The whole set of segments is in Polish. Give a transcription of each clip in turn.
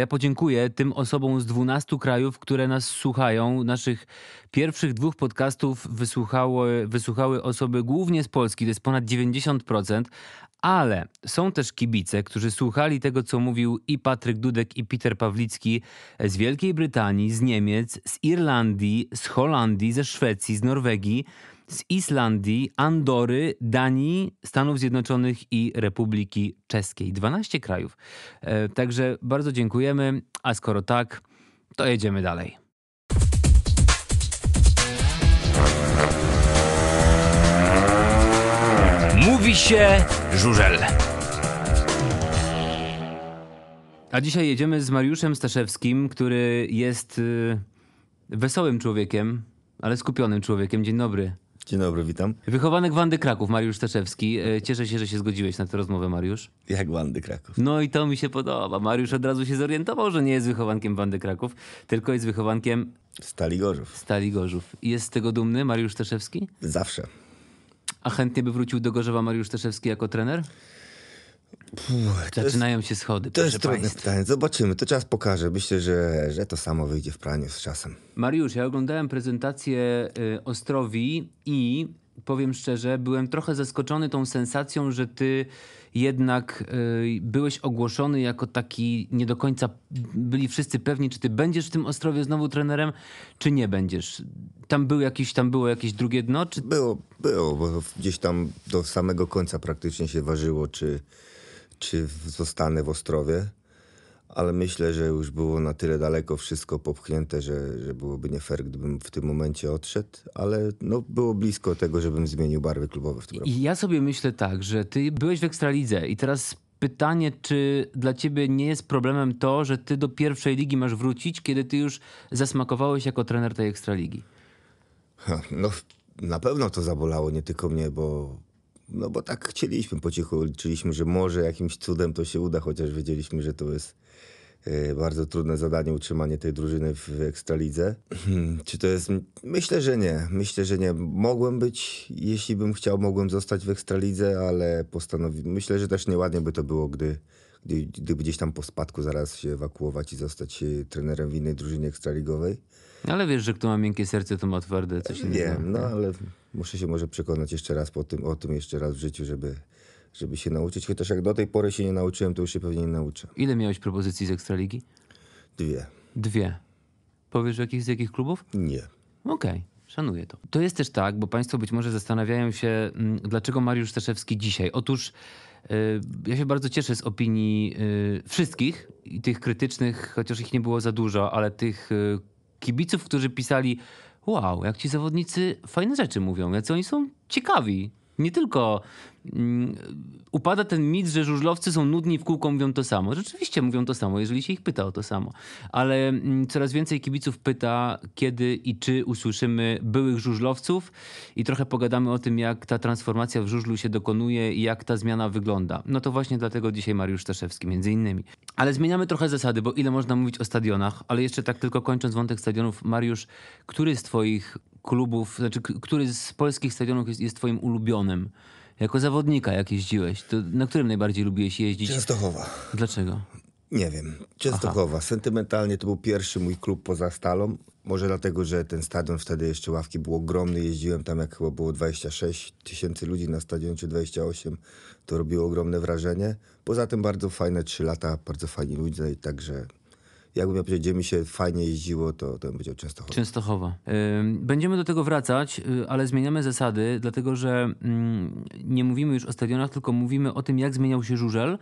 Ja podziękuję tym osobom z 12 krajów, które nas słuchają. Naszych pierwszych dwóch podcastów wysłuchały, wysłuchały osoby głównie z Polski, to jest ponad 90%, ale są też kibice, którzy słuchali tego, co mówił i Patryk Dudek, i Peter Pawlicki z Wielkiej Brytanii, z Niemiec, z Irlandii, z Holandii, ze Szwecji, z Norwegii z Islandii, Andory, Danii, Stanów Zjednoczonych i Republiki Czeskiej. 12 krajów. E, także bardzo dziękujemy, a skoro tak, to jedziemy dalej. Mówi się żużel. A dzisiaj jedziemy z Mariuszem Staszewskim, który jest y, wesołym człowiekiem, ale skupionym człowiekiem. Dzień dobry. Dzień dobry, witam. Wychowanek Wandy Kraków, Mariusz Staszewski. E, Cieszę się, że się zgodziłeś na tę rozmowę, Mariusz. Jak Wandy Kraków. No i to mi się podoba. Mariusz od razu się zorientował, że nie jest wychowankiem Wandy Kraków, tylko jest wychowankiem Stali Gorzów. Stali Gorzów. Jest z tego dumny Mariusz Staszewski? Zawsze. A chętnie by wrócił do Gorzowa Mariusz Staszewski jako trener? Puh, Zaczynają jest, się schody, to jest trudne pytanie. Zobaczymy, to czas pokaże. Myślę, że, że to samo wyjdzie w praniu z czasem. Mariusz, ja oglądałem prezentację y, Ostrowi i powiem szczerze, byłem trochę zaskoczony tą sensacją, że ty jednak y, byłeś ogłoszony jako taki nie do końca byli wszyscy pewni, czy ty będziesz w tym Ostrowie znowu trenerem, czy nie będziesz. Tam był jakiś, tam było jakieś drugie dno, czy Było, było, bo gdzieś tam do samego końca praktycznie się ważyło, czy, czy zostanę w Ostrowie. Ale myślę, że już było na tyle daleko wszystko popchnięte, że, że byłoby nie fair, gdybym w tym momencie odszedł. Ale no, było blisko tego, żebym zmienił barwy klubowe w tym roku. I ja sobie myślę tak, że ty byłeś w Ekstralidze i teraz pytanie, czy dla ciebie nie jest problemem to, że ty do pierwszej ligi masz wrócić, kiedy ty już zasmakowałeś jako trener tej Ekstraligi? No, na pewno to zabolało nie tylko mnie, bo, no bo tak chcieliśmy po cichu, liczyliśmy, że może jakimś cudem to się uda, chociaż wiedzieliśmy, że to jest e, bardzo trudne zadanie utrzymanie tej drużyny w Ekstralidze. Czy to jest... Myślę, że nie. Myślę, że nie. Mogłem być, jeśli bym chciał, mogłem zostać w Ekstralidze, ale postanowiłem... Myślę, że też nieładnie by to było, gdy, gdy, gdyby gdzieś tam po spadku zaraz się ewakuować i zostać e, trenerem w innej drużynie ekstraligowej. Ale wiesz, że kto ma miękkie serce, to ma twarde, coś innego. Wiem, no ale muszę się może przekonać jeszcze raz po tym, o tym jeszcze raz w życiu, żeby, żeby się nauczyć. Chociaż jak do tej pory się nie nauczyłem, to już się pewnie nie nauczę. Ile miałeś propozycji z Ekstraligi? Dwie. Dwie. Powiesz jakich, z jakich klubów? Nie. Okej, szanuję to. To jest też tak, bo Państwo być może zastanawiają się, mm, dlaczego Mariusz Staszewski dzisiaj. Otóż y, ja się bardzo cieszę z opinii y, wszystkich i tych krytycznych, chociaż ich nie było za dużo, ale tych y, kibiców, którzy pisali: Wow, jak ci zawodnicy fajne rzeczy mówią, jacy oni są ciekawi. Nie tylko upada ten mit, że żużlowcy są nudni w kółko mówią to samo. Rzeczywiście mówią to samo, jeżeli się ich pyta o to samo. Ale mm, coraz więcej kibiców pyta, kiedy i czy usłyszymy byłych żużlowców i trochę pogadamy o tym, jak ta transformacja w żużlu się dokonuje i jak ta zmiana wygląda. No to właśnie dlatego dzisiaj Mariusz Staszewski, między innymi. Ale zmieniamy trochę zasady, bo ile można mówić o stadionach, ale jeszcze tak tylko kończąc wątek stadionów, Mariusz, który z twoich klubów, znaczy który z polskich stadionów jest, jest twoim ulubionym? Jako zawodnika, jak jeździłeś, to na którym najbardziej lubiłeś jeździć? Częstochowa. Dlaczego? Nie wiem. Częstochowa. Sentymentalnie to był pierwszy mój klub poza Stalą. Może dlatego, że ten stadion wtedy jeszcze ławki był ogromny. Jeździłem tam jak chyba było 26 tysięcy ludzi na stadionie, czy 28. To robiło ogromne wrażenie. Poza tym bardzo fajne trzy lata, bardzo fajni ludzie. i Także jakbym miał powiedzieć, gdzie mi się fajnie jeździło, to, to bym powiedział Częstochowa. Częstochowa. Będziemy do tego wracać, y, ale zmieniamy zasady, dlatego że mm, nie mówimy już o stadionach, tylko mówimy o tym, jak zmieniał się żużel,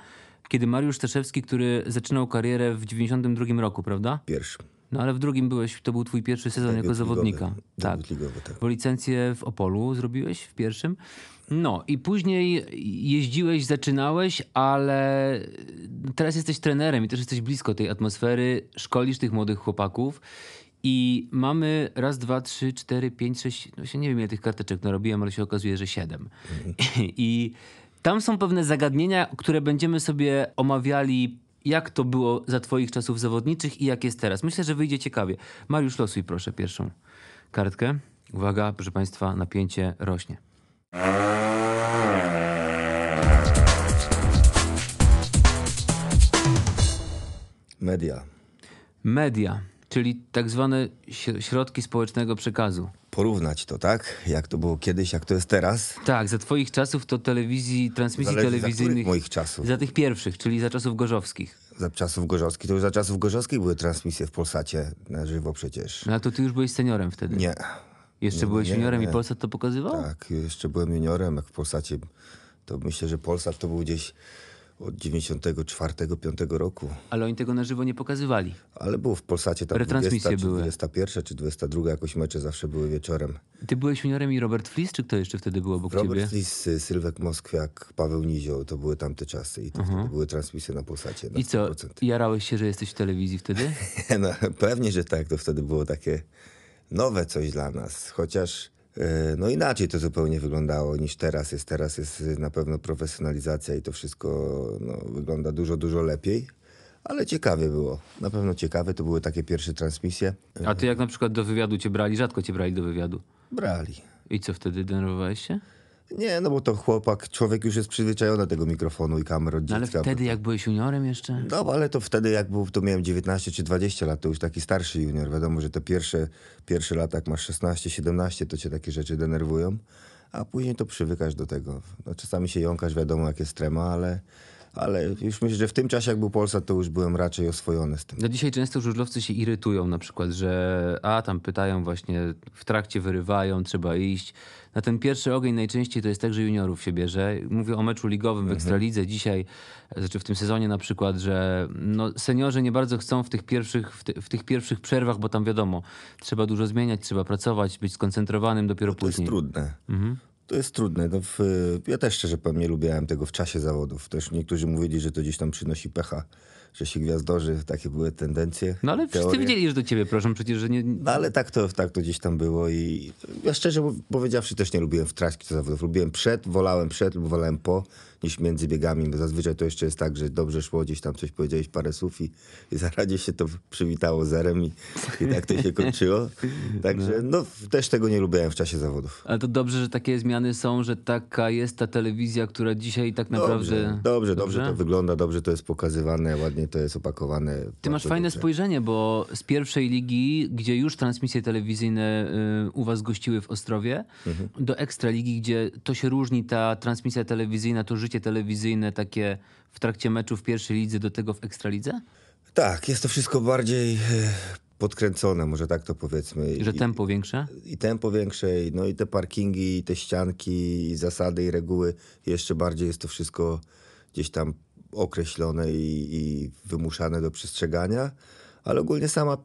kiedy Mariusz Staszewski, który zaczynał karierę w 92 roku, prawda? Pierwszy. No ale w drugim byłeś, to był twój pierwszy sezon jako Debiut zawodnika. ligowy. Tak. Debiut ligowy, tak. Bo licencję w Opolu zrobiłeś w pierwszym. No i później jeździłeś, zaczynałeś, ale teraz jesteś trenerem i też jesteś blisko tej atmosfery, szkolisz tych młodych chłopaków. I mamy raz, dwa, trzy, cztery, pięć, sześć, no się nie wiem ile tych karteczek narobiłem, ale się okazuje, że siedem. I tam są pewne zagadnienia, które będziemy sobie omawiali, jak to było za twoich czasów zawodniczych i jak jest teraz. Myślę, że wyjdzie ciekawie. Mariusz, losuj proszę pierwszą kartkę. Uwaga, proszę państwa, napięcie rośnie. Media. Media, czyli tak zwane śro- środki społecznego przekazu. Porównać to, tak? Jak to było kiedyś, jak to jest teraz. Tak, za twoich czasów to telewizji, transmisji Zależy za telewizyjnych. których moich czasów. Za tych pierwszych, czyli za czasów gorzowskich. Za czasów gorzowskich. To już za czasów gorzowskich były transmisje w Polsacie na żywo przecież. No to ty już byłeś seniorem wtedy. Nie. Jeszcze Nie, byłeś nie, juniorem i nie. Polsat to pokazywał? Tak, jeszcze byłem juniorem, jak w Polsacie. To myślę, że Polsat to był gdzieś od 94-5 roku. Ale oni tego na żywo nie pokazywali. Ale było w Polsacie tam Retransmisje 20, czy były. 21 czy 22 jakoś mecze zawsze były wieczorem. Ty byłeś juniorem i Robert Flis, czy kto jeszcze wtedy był obok ciebie? Robert Lis, y, Sylwek Moskwiak, Paweł Nizioł, to były tamte czasy i to wtedy były transmisje na Polsacie na I co, 100%. jarałeś się, że jesteś w telewizji wtedy? No, pewnie, że tak. To wtedy było takie nowe coś dla nas. Chociaż e, no inaczej to zupełnie wyglądało niż teraz jest. Teraz jest na pewno profesjonalizacja i to wszystko no, wygląda dużo, dużo lepiej. Ale ciekawie było. Na pewno ciekawe. To były takie pierwsze transmisje. A ty jak na przykład do wywiadu cię brali, rzadko cię brali do wywiadu. Brali. I co wtedy, denerwowałeś się? Nie, no bo to chłopak, człowiek już jest przyzwyczajony do tego mikrofonu i kamer od No ale dziecka. wtedy jak byłeś juniorem jeszcze? No, ale to wtedy jak był, to miałem 19 czy 20 lat, to już taki starszy junior. Wiadomo, że te pierwsze, pierwsze lata, jak masz 16, 17, to cię takie rzeczy denerwują, a później to przywykasz do tego. No, czasami się jąkasz, wiadomo, jak jest trema, ale, ale już myślę, że w tym czasie, jak był Polsat, to już byłem raczej oswojony z tym. No dzisiaj często żużlowcy się irytują na przykład, że a tam pytają właśnie, w trakcie wyrywają, trzeba iść. Na ten pierwszy ogień najczęściej to jest tak, że juniorów się bierze. Mówię o meczu ligowym w Ekstralidze dzisiaj, znaczy w tym sezonie na przykład, że no, seniorzy nie bardzo chcą w tych, pierwszych, w, ty, w tych pierwszych przerwach, bo tam wiadomo, trzeba dużo zmieniać, trzeba pracować, być skoncentrowanym dopiero To jest później. trudne. Mhm. To jest trudne. No w, ja też szczerze powiem, nie lubiałem tego w czasie zawodów. Też niektórzy mówili, że to gdzieś tam przynosi pecha, że się gwiazdorzy, takie były tendencje. No ale wszyscy teorie. wiedzieli, że do ciebie proszę, przecież, że nie... No ale tak to, tak to gdzieś tam było i ja szczerze powiedziawszy też nie lubiłem w trakcie zawodów. Lubiłem przed, wolałem przed lub wolałem po niż między biegami, bo zazwyczaj to jeszcze jest tak, że dobrze szło, gdzieś tam coś powiedziałeś, parę słów i, i zaraz się to przywitało zerem i, i tak to się kończyło. Także no też tego nie lubiłem w czasie zawodów. Ale to dobrze, że takie zmiany są, że taka jest ta telewizja, która dzisiaj tak naprawdę... Dobrze, dobrze, dobrze to wygląda, dobrze to jest pokazywane, ładnie to jest opakowane. Ty masz fajne dobrze. spojrzenie, bo z pierwszej ligi, gdzie już transmisje telewizyjne y, u was gościły w Ostrowie, Mhm. do Ekstraligi, gdzie to się różni, ta transmisja telewizyjna, to życie telewizyjne takie w trakcie meczu w pierwszej lidze do tego w Ekstralidze? Tak, jest to wszystko bardziej e, podkręcone, może tak to powiedzmy. Że I- tempo większe? i tempo większe, i- no i te parkingi, i te ścianki, i zasady, i reguły. Jeszcze bardziej jest to wszystko gdzieś tam określone i, i wymuszane do przestrzegania. Ale ogólnie sama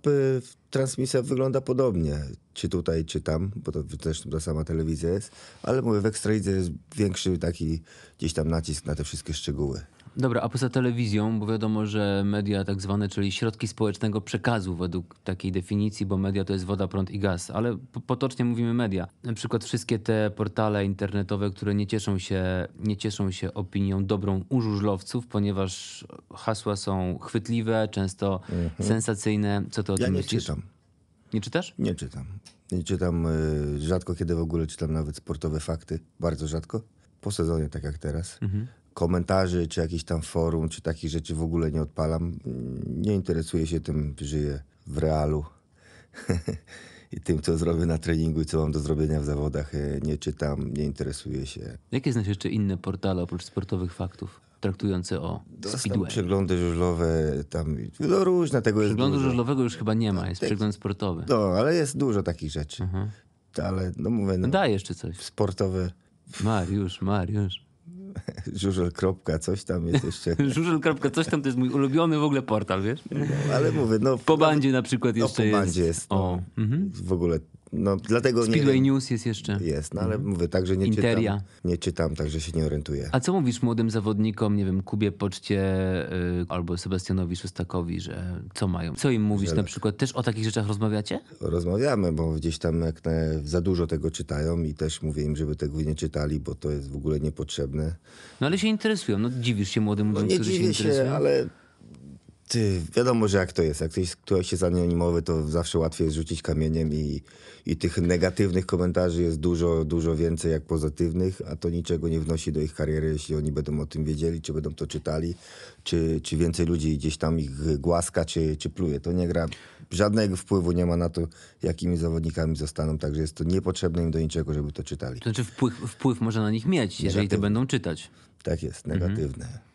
transmisja wygląda podobnie, czy tutaj, czy tam, bo to też ta sama telewizja jest. Ale mówię, w Ekstralidze jest większy taki gdzieś tam nacisk na te wszystkie szczegóły. Dobra, a poza telewizją, bo wiadomo, że media tak zwane, czyli środki społecznego przekazu według takiej definicji, bo media to jest woda, prąd i gaz, ale po- potocznie mówimy media. Na przykład wszystkie te portale internetowe, które nie cieszą się, nie cieszą się opinią dobrą u żużlowców, ponieważ hasła są chwytliwe, często sensacyjne. Co ty o Ja tym nie myślisz? czytam. Nie czytasz? Nie czytam. Nie czytam, y, rzadko kiedy w ogóle czytam nawet sportowe fakty, bardzo rzadko. Po sezonie, tak jak teraz. Komentarzy, czy jakieś tam forum, czy takich rzeczy w ogóle nie odpalam. Nie interesuję się tym, żyję w realu. I tym, co zrobię na treningu i co mam do zrobienia w zawodach. Y, Nie czytam, nie interesuję się. Jakie znasz jeszcze inne portale oprócz sportowych faktów traktujące o speedway? przeglądy żużlowe, tam no różne tego jest Przeglądu dużo. żużlowego już chyba nie ma, jest przegląd sportowy. No, ale jest dużo takich rzeczy. Ale no mówię, no, Daj jeszcze coś. sportowe Mariusz, Mariusz. żużel coś tam jest jeszcze. Żużel. Coś tam to jest mój ulubiony w ogóle portal, wiesz? Ale mówię, no... Po bandzie na przykład no, jeszcze po jest. bandzie jest. O, no, mhm. W ogóle, no dlatego nie Speedway wiem. News jest jeszcze. Jest, no ale mówię, także nie Interia. czytam. Nie czytam, także się nie orientuję. A co mówisz młodym zawodnikom, nie wiem, Kubie Poczcie y, albo Sebastianowi Szostakowi, że co mają? Co im mówisz na przykład? Też o takich rzeczach rozmawiacie? Rozmawiamy, bo gdzieś tam jak na, za dużo tego czytają i też mówię im, żeby tego nie czytali, bo to jest w ogóle niepotrzebne. No ale się interesują. No dziwisz się młodym No ludziom, nie którzy się interesują. się, ale Ty, wiadomo, że jak to jest. Jak ktoś, ktoś jest anonimowy, to zawsze łatwiej jest rzucić kamieniem i, i tych negatywnych komentarzy jest dużo, dużo więcej jak pozytywnych, a to niczego nie wnosi do ich kariery, jeśli oni będą o tym wiedzieli, czy będą to czytali, czy, czy więcej ludzi gdzieś tam ich głaska, czy, czy pluje. To nie gra, żadnego wpływu nie ma na to, jakimi zawodnikami zostaną, także jest to niepotrzebne im do niczego, żeby to czytali. To znaczy wpływ, wpływ może na nich mieć, jeżeli to będą czytać. Tak jest, negatywne.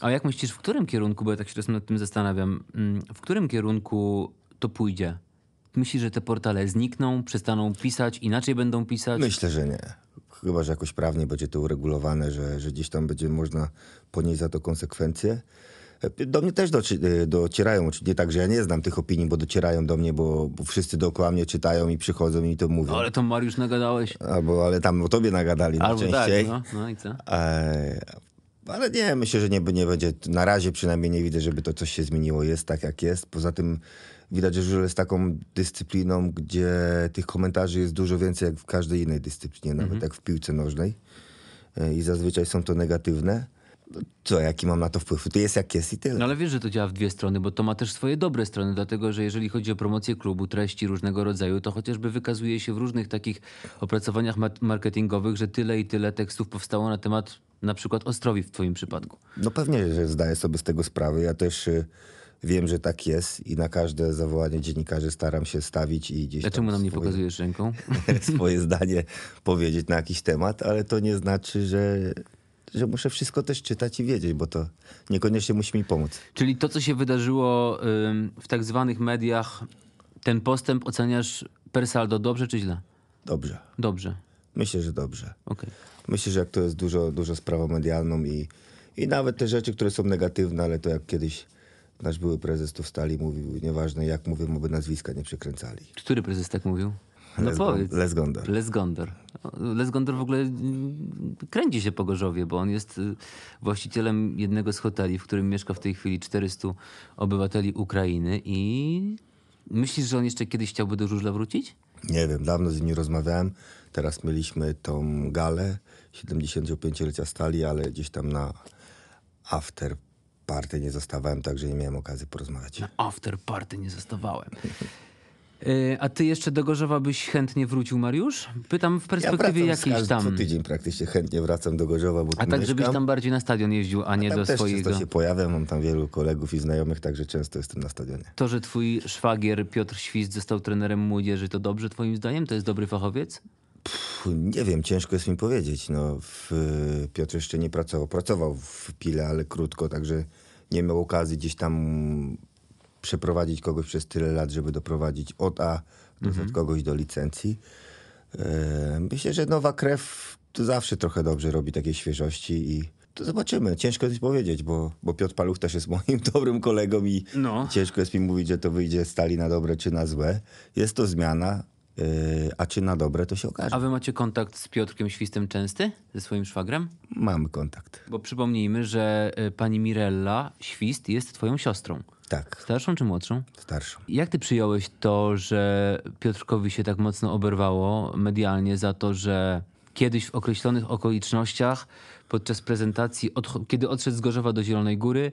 A jak myślisz, w którym kierunku, bo ja tak się czasem nad tym zastanawiam, mm, w którym kierunku to pójdzie? Myślisz, że te portale znikną, przestaną pisać, inaczej będą pisać? Myślę, że nie. Chyba, że jakoś prawnie będzie to uregulowane, że, że gdzieś tam będzie można ponieść za to konsekwencje. Do mnie też doci- docierają, czy nie tak, że ja nie znam tych opinii, bo docierają do mnie, bo, bo wszyscy dookoła mnie czytają i przychodzą i to mówią. Ale to Mariusz nagadałeś. Albo, ale tam o tobie nagadali Albo tak, najczęściej. no, no i co? E, ale nie, myślę, że nie, nie będzie. Na razie przynajmniej nie widzę, żeby to coś się zmieniło. Jest tak, jak jest. Poza tym widać, że żużel jest taką dyscypliną, gdzie tych komentarzy jest dużo więcej jak w każdej innej dyscyplinie, nawet jak w piłce nożnej. E, I zazwyczaj są to negatywne. No, co, jaki mam na to wpływ? To jest jak jest i tyle. No ale wiesz, że to działa w dwie strony, bo to ma też swoje dobre strony, dlatego że jeżeli chodzi o promocję klubu, treści różnego rodzaju, to chociażby wykazuje się w różnych takich opracowaniach ma- marketingowych, że tyle i tyle tekstów powstało na temat na przykład Ostrowi w twoim przypadku. No pewnie, że zdaję sobie z tego sprawę. Ja też y, wiem, że tak jest i na każde zawołanie dziennikarzy staram się stawić i gdzieś Dlaczego nam nie swoje- pokazujesz ręką? swoje zdanie powiedzieć na jakiś temat, ale to nie znaczy, że, że muszę wszystko też czytać i wiedzieć, bo to niekoniecznie musi mi pomóc. Czyli to, co się wydarzyło w tak zwanych mediach, ten postęp oceniasz per saldo dobrze czy źle? Dobrze. Dobrze. Myślę, że dobrze. Okej. Myślę, że jak to jest dużo, dużo sprawą medialną i, i nawet te rzeczy, które są negatywne, ale to jak kiedyś nasz były prezes tu wstali mówił, nieważne jak mówią, oby nazwiska nie przekręcali. Który prezes tak mówił? No Les, powiedz. Les Gondor. Les Gondor. Les Gondor w ogóle mm, kręci się po Gorzowie, bo on jest y, właścicielem jednego z hoteli, w którym mieszka w tej chwili 400 obywateli Ukrainy i myślisz, że on jeszcze kiedyś chciałby do żużla wrócić? Nie wiem, dawno z nim nie rozmawiałem. Teraz mieliśmy tą galę 75-lecia Stali, ale gdzieś tam na after party nie zostawałem, także nie miałem okazji porozmawiać. Na after party nie zostawałem. Y, A ty jeszcze do Gorzowa byś chętnie wrócił, Mariusz? Pytam w perspektywie z jakiejś tam. Co tydzień praktycznie chętnie wracam do Gorzowa, bo A tak, żebyś mieszkam. tam bardziej na stadion jeździł, a nie Tam do też swojego. często się pojawiam, mam tam wielu kolegów i znajomych, także często jestem na stadionie. To, że twój szwagier Piotr Świst został trenerem młodzieży, to dobrze twoim zdaniem? To jest dobry fachowiec? Pff, nie wiem, ciężko jest mi powiedzieć. No, w, Piotr jeszcze nie pracował. Pracował w Pile, ale krótko, także nie miał okazji gdzieś tam przeprowadzić kogoś przez tyle lat, żeby doprowadzić od A do Z kogoś do licencji. E, myślę, że nowa krew to zawsze trochę dobrze robi takiej świeżości i to zobaczymy. Ciężko jest powiedzieć, bo, bo Piotr Paluch też jest moim dobrym kolegą i No. ciężko jest mi mówić, że to wyjdzie stali na dobre czy na złe. Jest to zmiana, a czy na dobre to się okaże. A wy macie kontakt z Piotrkiem Świstem częsty? Ze swoim szwagrem? Mamy kontakt. Bo przypomnijmy, że y, pani Mirella Świst jest twoją siostrą. Tak, Starszą czy młodszą? starszą. Jak ty przyjąłeś to, że Piotrkowi się tak mocno oberwało medialnie za to, że kiedyś w określonych okolicznościach podczas prezentacji, odcho- kiedy odszedł z Gorzowa do Zielonej Góry,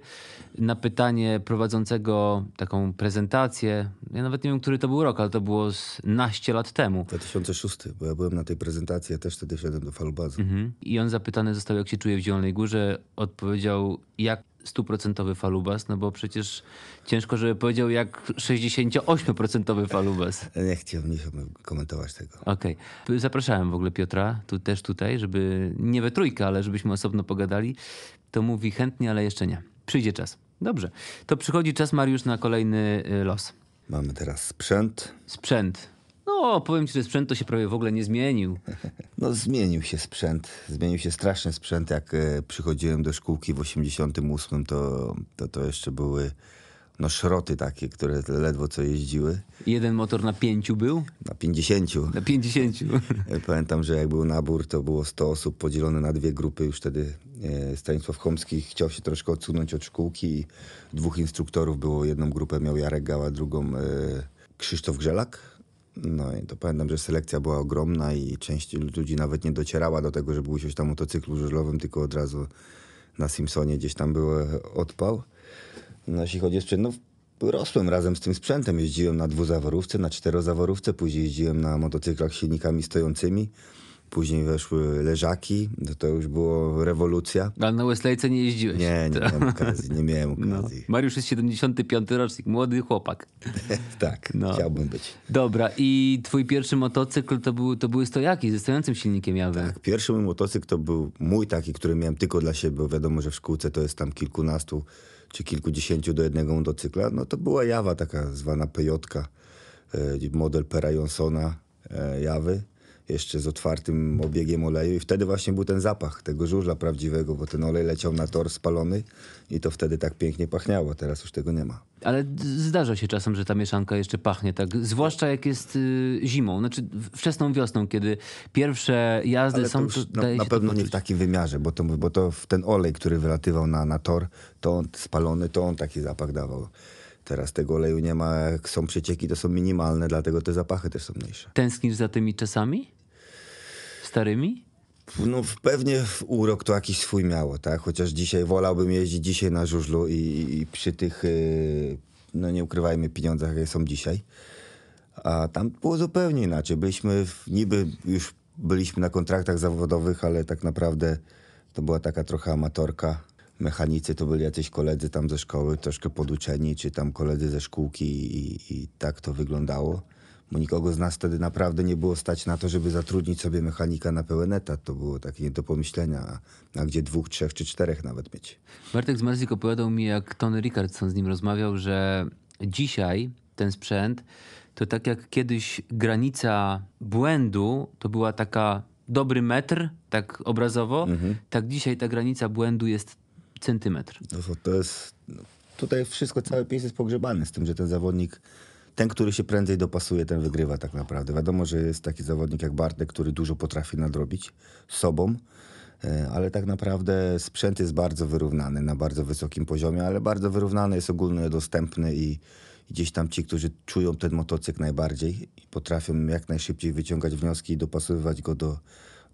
na pytanie prowadzącego taką prezentację, ja nawet nie wiem, który to był rok, ale to było z naście lat temu. 2006, bo ja byłem na tej prezentacji, ja też wtedy szedłem do falubazu. Mhm. I on zapytany został, jak się czuje w Zielonej Górze. Odpowiedział, jak stuprocentowy falubas, no bo przecież ciężko, żeby powiedział, jak 68% falubas. Nie chciałbym, komentować tego. Okej. Zapraszałem w ogóle Piotra, tu też tutaj, żeby nie we trójkę, ale żebyśmy osobno pogadali. To mówi chętnie, ale jeszcze nie. Przyjdzie czas. Dobrze. To przychodzi czas, Mariusz, na kolejny y, los. Mamy teraz sprzęt. Sprzęt. No, powiem ci, że sprzęt to się prawie w ogóle nie zmienił. No zmienił się sprzęt, zmienił się straszny sprzęt. Jak e, przychodziłem do szkółki w 88, to, to, to jeszcze były no, szroty takie, które ledwo co jeździły. Jeden motor na pięciu był, Na 50. na pięćdziesięciu. Pamiętam, że jak był nabór, to było 100 osób podzielone na dwie grupy. Już wtedy e, Stanisław Chomski chciał się troszkę odsunąć od szkółki i dwóch instruktorów było. Jedną grupę miał Jarek Gała, drugą e, Krzysztof Grzelak. No i to pamiętam, że selekcja była ogromna i część ludzi nawet nie docierała do tego, żeby usiąść na motocyklu żużlowym, tylko od razu na Simpsonie gdzieś tam był e, odpał. No, jeśli chodzi o sprzęt, no rosłem razem z tym sprzętem. Jeździłem na dwuzaworówce, na czterozaworówce, później jeździłem na motocyklach z silnikami stojącymi. Później weszły leżaki, to, to już było rewolucja. Ale na Wesleyce nie jeździłeś. Nie, nie miałem okazji, nie miałem No. okazji. Mariusz jest 75 rocznik, młody chłopak. tak, No. chciałbym być. Dobra, i twój pierwszy motocykl to, był, to były stojaki ze stojącym silnikiem jawy. Tak, pierwszy mój motocykl to był mój taki, który miałem tylko dla siebie, bo wiadomo, że w szkółce to jest tam kilkunastu czy kilkudziesięciu do jednego motocykla. No to była jawa taka zwana pejotka, e, model Pera Johnsona e, jawy, jeszcze z otwartym obiegiem oleju i wtedy właśnie był ten zapach tego żużla prawdziwego, bo ten olej leciał na tor spalony i to wtedy tak pięknie pachniało, teraz już tego nie ma. Ale zdarza się czasem, że ta mieszanka jeszcze pachnie tak, zwłaszcza jak jest y, zimą, znaczy wczesną wiosną, kiedy pierwsze jazdy Ale są, to na, na pewno nie w takim wymiarze, bo to, bo to ten olej, który wylatywał na, na tor, to on spalony, to on taki zapach dawał. Teraz tego oleju nie ma, jak są przecieki, to są minimalne, dlatego te zapachy też są mniejsze. Tęsknisz za tymi czasami? Starymi? No pewnie urok to jakiś swój miało, tak? Chociaż dzisiaj wolałbym jeździć dzisiaj na żużlu i, i przy tych, yy, no nie ukrywajmy, pieniądzach, jakie są dzisiaj. A tam było zupełnie inaczej. Byliśmy, w, niby już byliśmy na kontraktach zawodowych, ale tak naprawdę to była taka trochę amatorka. Mechanicy to byli jacyś koledzy tam ze szkoły, troszkę poduczeni, czy tam koledzy ze szkółki i, i tak to wyglądało. Bo nikogo z nas wtedy naprawdę nie było stać na to, żeby zatrudnić sobie mechanika na pełen etat. To było takie nie do pomyślenia, a, gdzie dwóch, trzech czy czterech nawet mieć. Bartek z Marzik opowiadał mi, jak Tony Rickardson z nim rozmawiał, że dzisiaj ten sprzęt to tak jak kiedyś granica błędu to była taka dobry metr, tak obrazowo, tak dzisiaj ta granica błędu jest centymetr. No to, to jest. No, tutaj wszystko, cały pies jest pogrzebany z tym, że ten zawodnik, ten, który się prędzej dopasuje, ten wygrywa tak naprawdę. Wiadomo, że jest taki zawodnik jak Bartek, który dużo potrafi nadrobić sobą, e, ale tak naprawdę sprzęt jest bardzo wyrównany na bardzo wysokim poziomie, ale bardzo wyrównany jest ogólnie dostępny i, gdzieś tam ci, którzy czują ten motocykl najbardziej i potrafią jak najszybciej wyciągać wnioski i dopasowywać go do,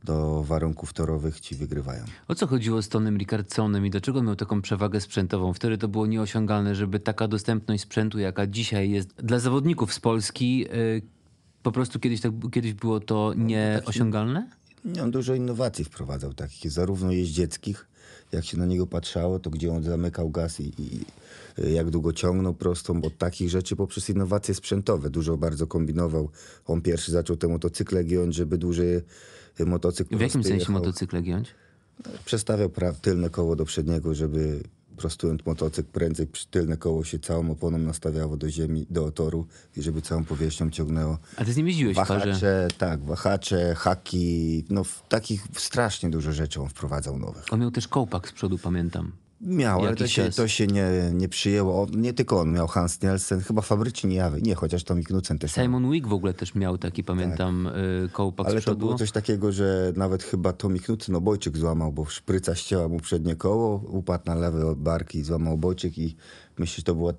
do warunków torowych, ci wygrywają. O co chodziło z Tonym Rickardsonem i dlaczego miał taką przewagę sprzętową? Wtedy to było nieosiągalne, żeby taka dostępność sprzętu, jaka dzisiaj jest dla zawodników z Polski, y, po prostu kiedyś, tak, kiedyś było to nieosiągalne? Nie, on dużo innowacji wprowadzał takich, zarówno jeździeckich, jak się na niego patrzało, to gdzie on zamykał gaz i, i y, jak długo ciągnął prostą, od takich rzeczy poprzez innowacje sprzętowe. Dużo bardzo kombinował. On pierwszy zaczął te motocykle giąć, żeby duży y, motocykl W jakim sensie motocykle giąć? Przestawiał pra- tylne koło do przedniego, żeby prostując motocykl prędzej tylne koło się całą oponą nastawiało do ziemi, do toru i żeby całą powierzchnią ciągnęło. A ty z nim jeździłeś w parze. Wahacze, tak, wahacze, haki, no w takich strasznie dużo rzeczy on wprowadzał nowych. On miał też kołpak z przodu, pamiętam. Miał, ale to się, to się nie, nie przyjęło. Nie tylko on miał, Hans Nielsen, chyba fabrycznie jawy. Nie, chociaż Tommy Knudsen też miał. Simon Wick w ogóle też miał taki, pamiętam, y, kołpak Ale to było coś takiego, że nawet chyba Tommy Knudsen obojczyk złamał, bo szpryca ścięła mu przednie koło, upadł na lewe barki, złamał obojczyk i myślę, że to był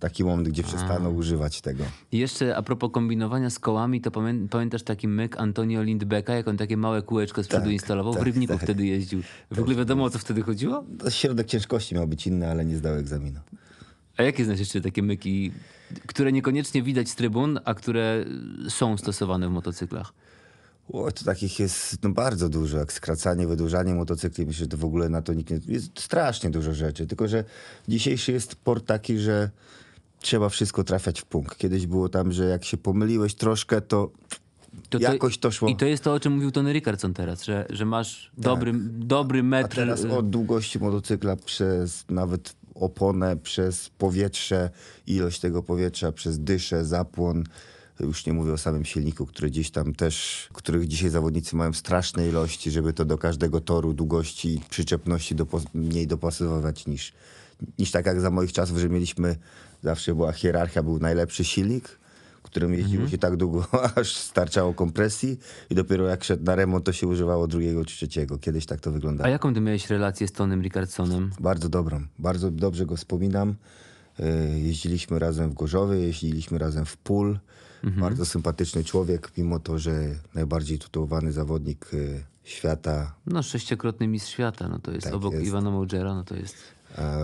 taki moment, gdzie przestano używać tego. I jeszcze a propos kombinowania z kołami, to pamię pamiętasz taki myk Antonio Lindbecka, jak on takie małe kółeczko z przodu Tak, instalował? w tak, Rybniku tak. wtedy jeździł. W ogóle wiadomo, o co wtedy chodziło? No, Środek ciężkości miał być inny, ale nie zdał egzaminu. A jakie znasz jeszcze takie myki, które niekoniecznie widać z trybun, a które są stosowane w motocyklach? O, to takich jest no, bardzo dużo, jak skracanie, wydłużanie motocykli. Myślę, że to w ogóle na to nikt nie... Jest strasznie dużo rzeczy, tylko że dzisiejszy jest sport taki, że trzeba wszystko trafiać w punkt. Kiedyś było tam, że jak się pomyliłeś troszkę, to, To jakoś to szło. I to jest to, o czym mówił Tony Rickardson teraz, że, że masz dobry, dobry A metr. teraz od długości motocykla przez nawet oponę, przez powietrze, ilość tego powietrza, przez dyszę, zapłon. Już nie mówię o samym silniku, który gdzieś tam też, których dzisiaj zawodnicy mają straszne ilości, żeby to do każdego toru długości i przyczepności dopo- mniej dopasowywać niż, niż tak jak za moich czasów, że mieliśmy, zawsze była hierarchia, był najlepszy silnik, którym jeździło się tak długo, aż starczało kompresji i dopiero jak szedł na remont, to się używało drugiego czy trzeciego. Kiedyś tak to wyglądało. A jaką ty miałeś relację z Tonym Rickardsonem? Bardzo dobrą. Bardzo dobrze go wspominam. E, Jeździliśmy razem w Gorzowie, jeździliśmy razem w Pól. Bardzo sympatyczny człowiek, mimo to, że najbardziej tytułowany zawodnik e, świata. No, sześciokrotny mistrz świata, no to jest Tak obok jest. Iwana Mołgera, no to jest...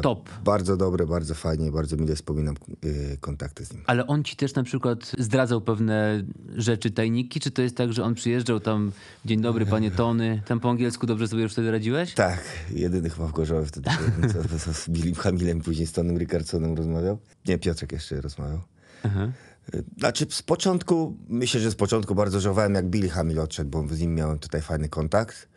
Top. Bardzo dobre, bardzo fajnie, bardzo mile wspominam y, kontakty z nim. Ale on ci też na przykład zdradzał pewne rzeczy, tajniki? Czy to jest tak, że on przyjeżdżał tam, dzień dobry panie Tony, tam po angielsku dobrze sobie już wtedy radziłeś? Tak, jedyny chyba w Gorzowie wtedy, co, co z Billim Hamilem, później z Tonym Ricardsonem rozmawiał. Nie, Piotrek jeszcze rozmawiał. Aha. Znaczy z początku, myślę, że z początku bardzo żałowałem jak Billy Hamil odszedł, bo z nim miałem tutaj fajny kontakt.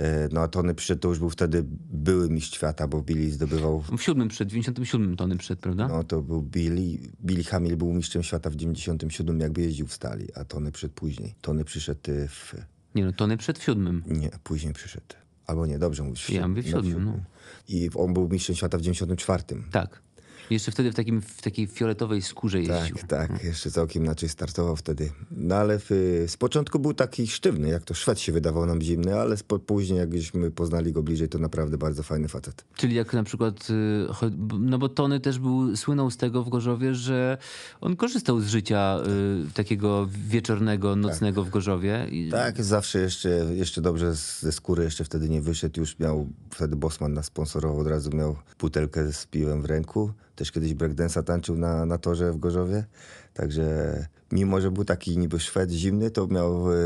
Y, No a Tony przyszedł, to już był wtedy były mistrz świata, bo Billy zdobywał, W siódmym przed, w 97 Tony przed, prawda? no to był Billy. Billy Hamil był mistrzem świata w 97 jakby jeździł w stali, a Tony przyszedł później. Tony przyszedł y, w, Nie no, Tony przed w siódmym. nie, później przyszedł. Albo nie, dobrze mówisz. Ja mówię w siódmym, siódmym, no. I on był mistrzem świata w 94. Tak. Jeszcze wtedy w, takim, w takiej fioletowej skórze jeździł. Tak, tak, jeszcze całkiem inaczej startował wtedy. No ale w, z początku był taki sztywny, jak to Szwed się wydawał nam zimny, ale spo, później jak żeśmy poznali go bliżej, to naprawdę bardzo fajny facet. Czyli jak na przykład, y, no bo Tony też był, słynął z tego w Gorzowie, że on korzystał z życia y, takiego wieczornego, nocnego w Gorzowie. Tak, zawsze jeszcze, jeszcze dobrze ze skóry jeszcze wtedy nie wyszedł, już miał, wtedy Bosman nas sponsorował, od razu miał butelkę z piwem w ręku. Też kiedyś breakdance'a tańczył na, na torze w Gorzowie, także mimo, że był taki niby Szwed zimny, to miał, y,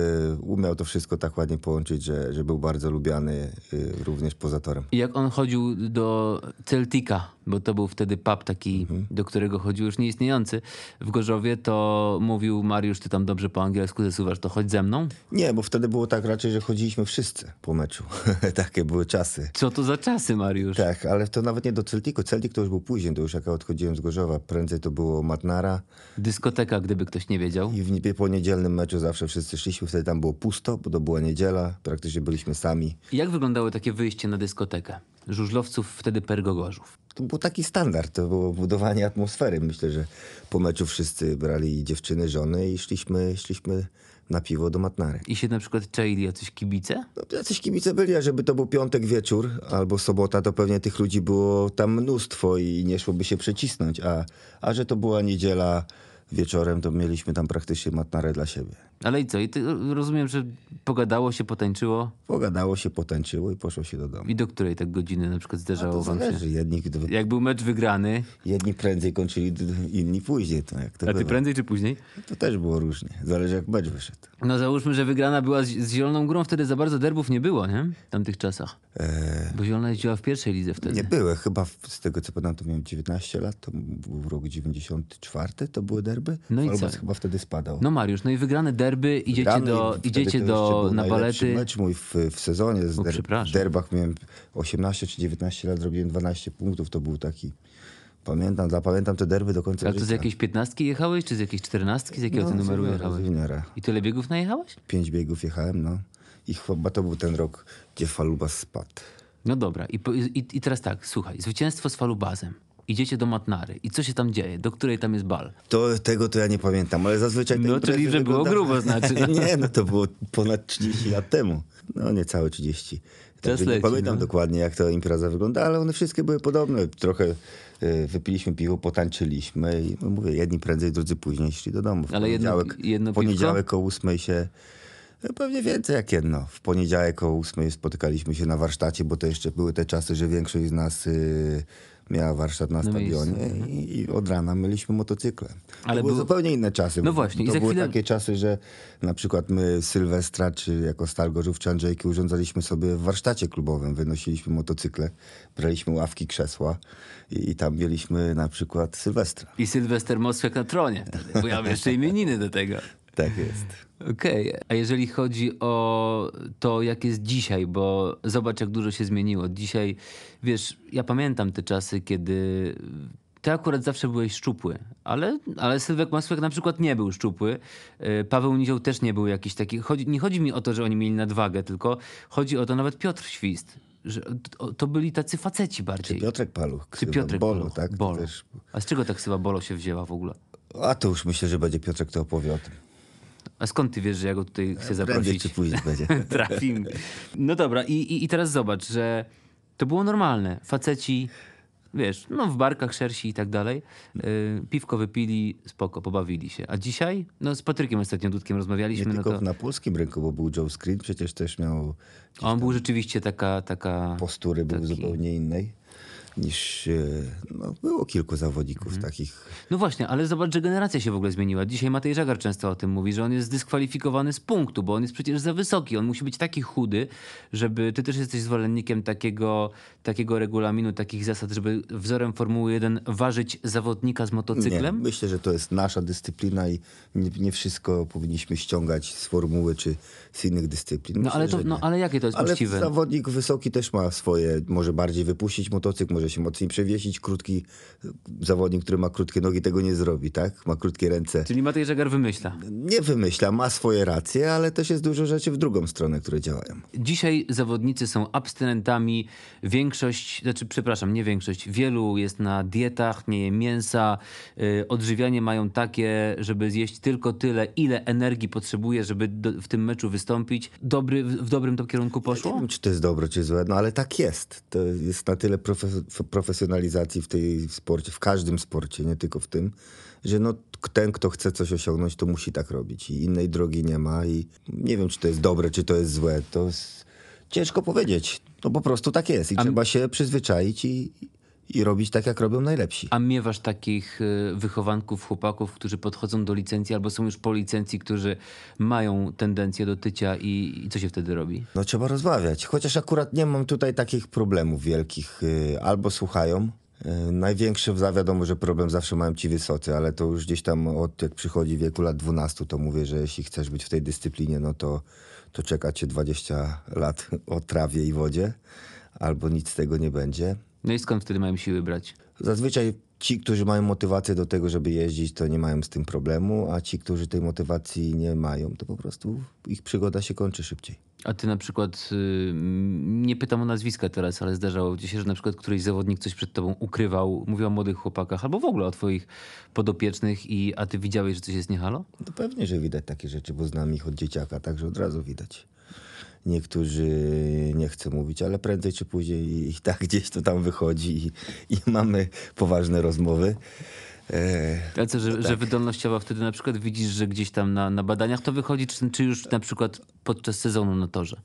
umiał to wszystko tak ładnie połączyć, że, że był bardzo lubiany y, również poza torem. I jak on chodził do Celtica, bo to był wtedy pub taki, do którego chodził już nieistniejący w Gorzowie, to mówił Mariusz, ty tam dobrze po angielsku zasuwasz, to chodź ze mną. Nie, bo wtedy było tak raczej, że chodziliśmy wszyscy po meczu. Takie były czasy. Co to za czasy, Mariusz? Tak, ale to nawet nie do Celticu. Celtic to już był później, to już jak ja odchodziłem z Gorzowa. Prędzej to było Matnara Dyskoteka, gdyby ktoś nie wiedział. i w po niedzielnym meczu zawsze wszyscy szliśmy. Wtedy tam było pusto, bo to była niedziela. Praktycznie byliśmy sami. Jak wyglądało takie wyjście na dyskotekę? Żużlowców wtedy Pergogorzów. To był taki standard, to było budowanie atmosfery. Myślę, że po meczu wszyscy brali dziewczyny, żony i szliśmy, szliśmy na piwo do Matnary. I się na przykład czaili jacyś kibice? No, jacyś kibice byli, a żeby to był piątek wieczór albo sobota, to pewnie tych ludzi było tam mnóstwo i nie szłoby się przecisnąć. A, a że to była niedziela wieczorem, to mieliśmy tam praktycznie matnarę dla siebie. Ale i co? I ty, rozumiem, że pogadało się, potańczyło. Pogadało się, potęczyło i poszło się do domu. I do której tak godziny na przykład A zdarzało to wam się? zależy. Jedni, Jak był mecz wygrany, jedni prędzej kończyli, inni później. To, jak to, a ty bywa. prędzej czy później? to też było różnie. Zależy jak mecz wyszedł. No załóżmy, że wygrana była z, z Zieloną Górą, wtedy za bardzo derbów nie było, nie? W tamtych czasach. Bo Zielona jeździła w pierwszej lidze wtedy. Nie były. Chyba z tego co pamiętam, to miałem 19 lat. To był rok 94, to były derby. No i Albas co? chyba wtedy spadał. No Mariusz, no i wygrane derby, idziecie Gramy do, idziecie do, na balety. mecz mój w, w sezonie. Z O, der, derbach miałem 18 czy 19 lat, zrobiłem 12 punktów. To był taki... Pamiętam, zapamiętam te derby do końca Ale to z jakiejś piętnastki jechałeś, czy z jakiejś czternastki? Z jakiego ty No, z numeru juniora, jechałeś? juniora. I tyle biegów najechałeś? Pięć biegów jechałem, no. I chyba to był ten rok, gdzie Falubas spadł. No dobra, I, i, i teraz tak, słuchaj, zwycięstwo z Falubazem. Idziecie do Matnary. I co się tam dzieje? Do której tam jest bal? To, tego to ja nie pamiętam, ale zazwyczaj No, czyli, że było grubo, znaczy. nie, no to było ponad 30 lat temu. No niecałe 30. Także nie pamiętam no. dokładnie, jak ta impreza wygląda, ale one wszystkie były podobne. Trochę y, wypiliśmy piwo, potańczyliśmy i no, mówię, jedni prędzej, drudzy później szli do domu. W Ale poniedziałek, jedno w poniedziałek o ósmej się, no, pewnie więcej jak jedno. W poniedziałek o ósmej spotykaliśmy się na warsztacie, bo to jeszcze były te czasy, że większość z nas y, miała warsztat na Na stadionie miejscu, i, i od rana myliśmy motocykle. Ale to były zupełnie inne czasy. No właśnie, i To za były chwilę- takie czasy, że na przykład my Sylwestra, czy jako Stal Gorzów, czy Andrzejki urządzaliśmy sobie w warsztacie klubowym. Wynosiliśmy motocykle, braliśmy ławki, krzesła i, i tam mieliśmy na przykład Sylwestra. I Sylwester Moskwak na tronie bo ja jeszcze imieniny do tego. Tak jest. Okej, a jeżeli chodzi o to, jak jest dzisiaj, bo zobacz, jak dużo się zmieniło. Dzisiaj, wiesz, ja pamiętam te czasy, kiedy ty akurat zawsze byłeś szczupły, ale, ale Sylwek Masłek na przykład nie był szczupły. Yy, Paweł Nizioł też nie był jakiś taki. Chodzi, nie chodzi mi o to, że oni mieli nadwagę, tylko chodzi o to nawet Piotr Świst. Że to, byli tacy faceci bardziej. Piotrek Paluch. Czy Piotrek Bolo, Paluch? tak? Bolo. Też... A z czego ta ksywa Bolo się wzięła w ogóle? A to już myślę, że będzie Piotrek to opowie o tym. A skąd ty wiesz, że ja go tutaj chcę Prędzej zaprosić? czy później będzie. Trafimy. No dobra, i, i, i teraz zobacz, że to było normalne. Faceci, wiesz, no w barkach szersi i tak dalej, yy, piwko wypili, spoko, pobawili się. A dzisiaj, no z Patrykiem ostatnio Dudkiem Nie rozmawialiśmy, no tylko to na polskim rynku, bo był Joe Screen, przecież też miał on był rzeczywiście taka, taka postury, był zupełnie innej. Niż e, no, było kilku zawodników takich. No właśnie, ale zobacz, że generacja się w ogóle zmieniła. Dzisiaj Matej Żagar często o tym mówi, że on jest zdyskwalifikowany z punktu, bo on jest przecież za wysoki. On musi być taki chudy, żeby... Ty też jesteś zwolennikiem takiego, takiego regulaminu, takich zasad, żeby wzorem Formuły 1 ważyć zawodnika z Nie, motocyklem? myślę, że to jest nasza dyscyplina i nie, nie wszystko powinniśmy ściągać z formuły czy z innych dyscyplin. No Myślę, ale, to, no nie. ale jakie to jest Ale uczciwe? zawodnik wysoki też ma swoje, może bardziej wypuścić motocykl, może się mocniej przewiesić. Krótki zawodnik, który ma krótkie nogi, tego nie zrobi, tak? Ma krótkie ręce. Czyli Matej Żagar wymyśla. Nie wymyśla, ma swoje racje, ale też jest dużo rzeczy w drugą stronę, które działają. Dzisiaj zawodnicy są abstynentami. Większość, znaczy, przepraszam, nie większość, wielu jest na dietach, nie je mięsa. Yy, odżywianie mają takie, żeby zjeść tylko tyle, ile energii potrzebuje, żeby do, w tym meczu wystąpić. Dobry, w, dobrym to kierunku Nie poszło? wiem, czy to jest dobre, czy złe, no ale tak jest. To jest na tyle profe- profesjonalizacji w tej sporcie, w każdym sporcie, nie tylko w tym, że no, ten, kto chce coś osiągnąć, to musi tak robić i innej drogi nie ma i nie wiem, czy to jest dobre, czy to jest złe, to jest ciężko powiedzieć. No po prostu tak jest i trzeba się przyzwyczaić i, i robić tak, jak robią najlepsi. A miewasz takich y, wychowanków, chłopaków, którzy podchodzą do licencji albo są już po licencji, którzy mają tendencję do tycia i, i co się wtedy robi? No trzeba rozmawiać. Chociaż akurat nie mam tutaj takich problemów wielkich. Y, Albo słuchają. Y, Największy wiadomo, że problem zawsze mają ci wysocy, ale to już gdzieś tam od jak przychodzi wieku lat 12, to mówię, że jeśli chcesz być w tej dyscyplinie, no to, to czeka cię 20 lat o trawie i wodzie, albo nic z tego nie będzie. No i skąd wtedy mają siły brać? Zazwyczaj ci, którzy mają motywację do tego, żeby jeździć, to nie mają z tym problemu, a ci, którzy tej motywacji nie mają, to po prostu ich przygoda się kończy szybciej. A ty na przykład, y, nie pytam o nazwiska teraz, ale zdarzało ci się, że na przykład któryś zawodnik coś przed tobą ukrywał, mówił o młodych chłopakach, albo w ogóle o twoich podopiecznych, i, a ty widziałeś, że coś jest nie halo? No pewnie, że widać takie rzeczy, bo znam ich od dzieciaka, także od razu widać. Niektórzy nie chcą mówić, ale prędzej czy później i tak gdzieś to tam wychodzi i, i mamy poważne rozmowy. E, Ale co, że, że wydolnościowa wtedy na przykład widzisz, że gdzieś tam na, na badaniach to wychodzi, czy, czy już na przykład podczas sezonu na torze?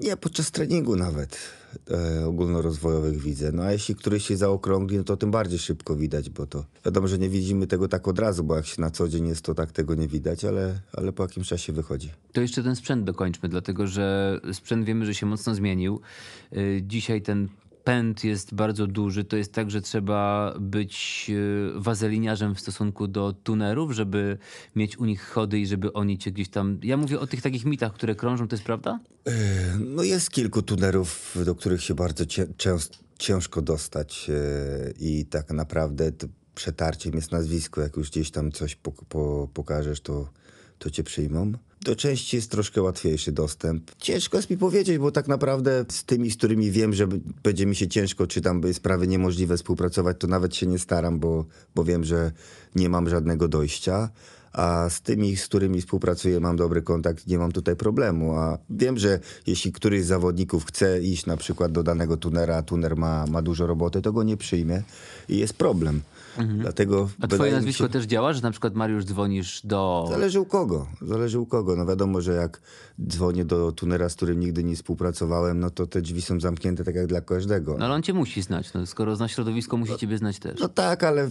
nie, podczas treningu nawet e, ogólnorozwojowych widzę. No a jeśli któryś się zaokrągli, no to tym bardziej szybko widać, bo to wiadomo, że nie widzimy tego tak od razu, bo jak się na co dzień jest, to tak tego nie widać, ale, ale po jakimś czasie wychodzi. To jeszcze ten sprzęt dokończmy, dlatego że sprzęt wiemy, że się mocno zmienił. Dzisiaj ten pęd jest bardzo duży. To jest tak, że trzeba być y, wazeliniarzem w stosunku do tunerów, żeby mieć u nich chody i żeby oni cię gdzieś tam... Ja mówię o tych takich mitach, które krążą, to jest prawda? No jest kilku tunerów, do których się bardzo cię, cięż, ciężko dostać e, i tak naprawdę przetarciem jest nazwisko. Jak już gdzieś tam coś po, po, pokażesz, to, to cię przyjmą. Do części jest troszkę łatwiejszy dostęp. Ciężko jest mi powiedzieć, bo tak naprawdę z tymi, z którymi wiem, że będzie mi się ciężko, czy tam by sprawy niemożliwe współpracować, to nawet się nie staram, bo, bo wiem, że nie mam żadnego dojścia a z tymi, z którymi współpracuję, mam dobry kontakt, nie mam tutaj problemu. A wiem, że jeśli któryś z zawodników chce iść na przykład do danego tunera, a tuner ma, ma dużo roboty, to go nie przyjmie i jest problem. Dlatego Mhm. A wydaje twoje nazwisko się- też działa, że na przykład Mariusz dzwonisz do... Zależy u kogo. Zależy u kogo. No wiadomo, że jak dzwonię do tunera, z którym nigdy nie współpracowałem, no to te drzwi są zamknięte tak jak dla każdego. No ale on cię musi znać. No, skoro zna środowisko, musi ciebie znać też. No tak, ale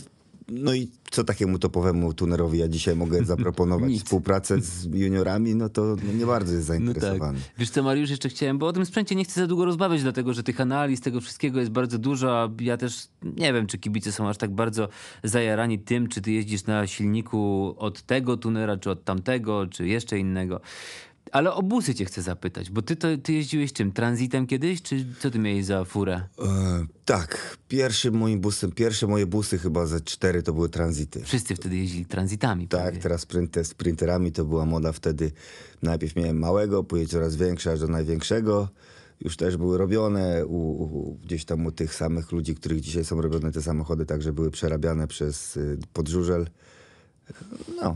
no i co takiemu topowemu tunerowi ja dzisiaj mogę zaproponować współpracę z juniorami, no to no nie bardzo jest No tak. zainteresowany. Wiesz co, Mariusz, jeszcze chciałem, bo o tym sprzęcie nie chcę za długo rozmawiać, dlatego że tych analiz, tego wszystkiego jest bardzo dużo, a ja też nie wiem, czy kibice są aż tak bardzo zajarani tym, czy ty jeździsz na silniku od tego tunera, czy od tamtego, czy jeszcze innego. Ale o busy cię chcę zapytać, bo ty, to, ty jeździłeś czym? Transitem kiedyś, czy co ty miałeś za furę? E, tak, pierwszym moim busem, pierwsze moje busy chyba ze cztery to były tranzyty. Wszyscy wtedy jeździli transitami. Tak, prawie. teraz sprint, sprinterami to była moda wtedy. Najpierw miałem małego, później coraz większe, aż do największego. Już też były robione u, u, gdzieś tam u tych samych ludzi, których dzisiaj są robione te samochody, także były przerabiane przez y, podżurzel. No,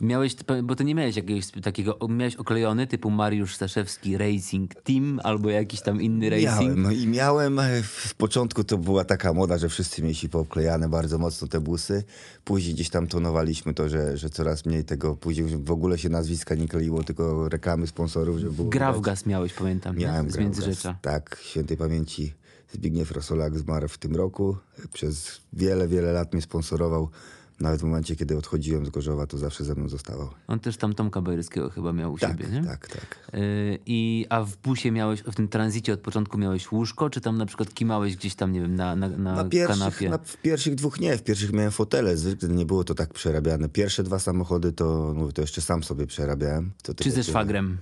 Miałeś, bo ty nie miałeś jakiegoś takiego, miałeś oklejony typu Mariusz Staszewski Racing Team albo jakiś tam inny racing? Miałem no i miałem, e, w początku to była taka moda, że wszyscy mieli poobklejane bardzo mocno te busy. Później gdzieś tam tonowaliśmy to, że, że coraz mniej tego, później w ogóle się nazwiska nie kleiło, tylko reklamy sponsorów, żeby było. Grawgas miałeś, pamiętam, nie? Miałem z Międzyrzecza. Tak, świętej pamięci Zbigniew Rosolak zmarł w tym roku. Przez wiele, wiele lat mnie sponsorował. Nawet w momencie, kiedy odchodziłem z Gorzowa, to zawsze ze mną zostawał. On też tam Tomka Bajerskiego chyba miał u Tak, siebie, nie? tak, tak. Y, I, a w busie miałeś, w tym tranzycie od początku miałeś łóżko, czy tam na przykład kimałeś gdzieś tam, nie wiem, na, na, na, Na pierwszych, kanapie? na, w pierwszych dwóch nie, w pierwszych miałem fotele, zwykle nie było to tak przerabiane. Pierwsze dwa samochody to, no, to jeszcze sam sobie przerabiałem. To Czy ze szwagrem?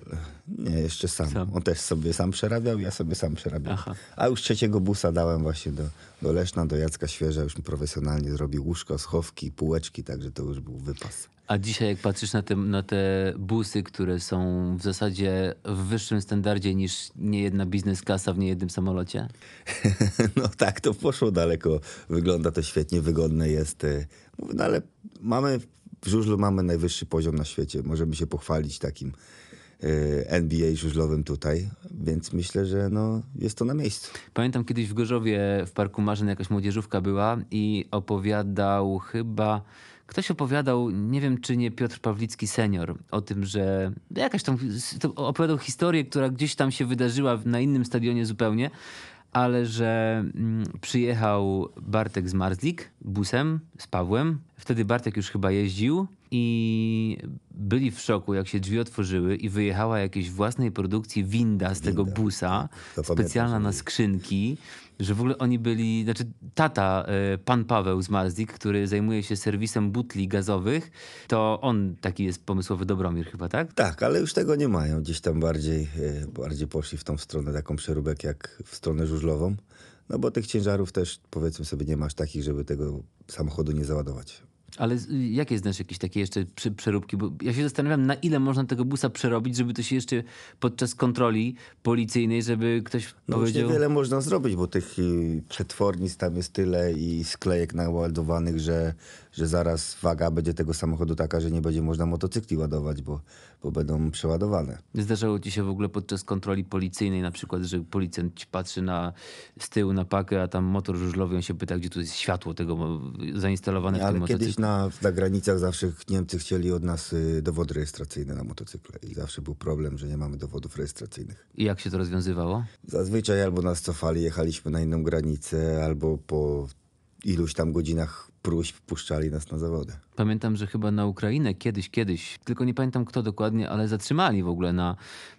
Nie, jeszcze sam. Sam. On też sobie sam przerabiał, ja sobie sam przerabiałem. Aha. A już trzeciego busa dałem właśnie do, do Leszna, do Jacka Świeża. Już profesjonalnie zrobił łóżko, schowki, półeczki, także to już był wypas. A dzisiaj jak patrzysz na te, na te busy, które są w zasadzie w wyższym standardzie niż niejedna biznes klasa w niejednym samolocie? No tak, to poszło daleko. Wygląda to świetnie, wygodne jest. e, No ale mamy, w żużlu mamy najwyższy poziom na świecie. Możemy się pochwalić takim NBA żużlowym tutaj, więc myślę, że no, jest to na miejscu. Pamiętam kiedyś w Gorzowie w Parku Marzyn jakaś młodzieżówka była i opowiadał chyba... Ktoś opowiadał, nie wiem czy nie Piotr Pawlicki senior, o tym, że jakaś tam opowiadał historię, która gdzieś tam się wydarzyła na innym stadionie zupełnie, ale że mm, przyjechał Bartek z Marzlik busem z Pawłem. Wtedy Bartek już chyba jeździł i byli w szoku, jak się drzwi otworzyły i wyjechała jakieś własnej produkcji winda z tego busa, To pamiętam, specjalna że na skrzynki, że w ogóle oni byli, znaczy tata, e, pan Paweł z Marzlik, który zajmuje się serwisem butli gazowych, to on taki jest pomysłowy Dobromir chyba, tak? Tak, ale już tego nie mają. Gdzieś tam bardziej, e, bardziej poszli w tą stronę, taką przeróbek jak w stronę żużlową. No bo tych ciężarów też powiedzmy sobie nie masz takich, żeby tego samochodu nie załadować. Ale jakie znasz jakieś takie jeszcze przeróbki? Bo ja się zastanawiam, na ile można tego busa przerobić, żeby to się jeszcze podczas kontroli policyjnej, żeby ktoś No powiedział... niewiele można zrobić, bo tych y, przetwornic tam jest tyle i sklejek naładowanych, że, że zaraz waga będzie tego samochodu taka, że nie będzie można motocykli ładować, bo, będą przeładowane. Zdarzało ci się w ogóle podczas kontroli policyjnej na przykład, że policjant patrzy na, z tyłu na pakę, a tam motor żużlowy, on się pyta, gdzie tu jest światło tego zainstalowane w tym motocyklu. kiedyś na, na granicach zawsze Niemcy chcieli od nas y, dowody rejestracyjne na motocykle i zawsze był problem, że nie mamy dowodów rejestracyjnych. I jak się to rozwiązywało? Zazwyczaj albo nas cofali, jechaliśmy na inną granicę, albo po iluś tam godzinach próśb puszczali nas na zawody. Pamiętam, że chyba na Ukrainę kiedyś, kiedyś, tylko nie pamiętam kto dokładnie, ale zatrzymali w ogóle na,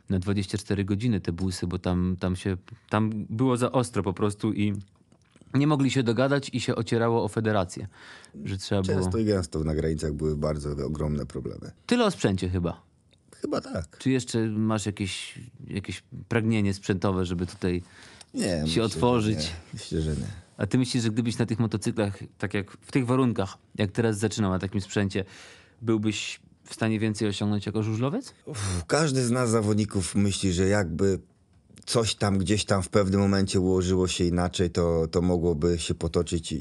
na 24 godziny te busy, bo tam, tam się, tam było za ostro po prostu i nie mogli się dogadać i się ocierało o federację, że trzeba było... Często i gęsto na granicach były bardzo ogromne problemy. Tyle o sprzęcie chyba. Chyba tak. Czy jeszcze masz jakieś, jakieś pragnienie sprzętowe, żeby tutaj Nie, się myślę, otworzyć? Nie. Myślę, że nie. A ty myślisz, że gdybyś na tych motocyklach, tak jak w tych warunkach, jak teraz zaczynał na takim sprzęcie, byłbyś w stanie więcej osiągnąć jako żużlowiec? Uff, Każdy z nas zawodników myśli, że jakby coś tam gdzieś tam w pewnym momencie ułożyło się inaczej, to, to mogłoby się potoczyć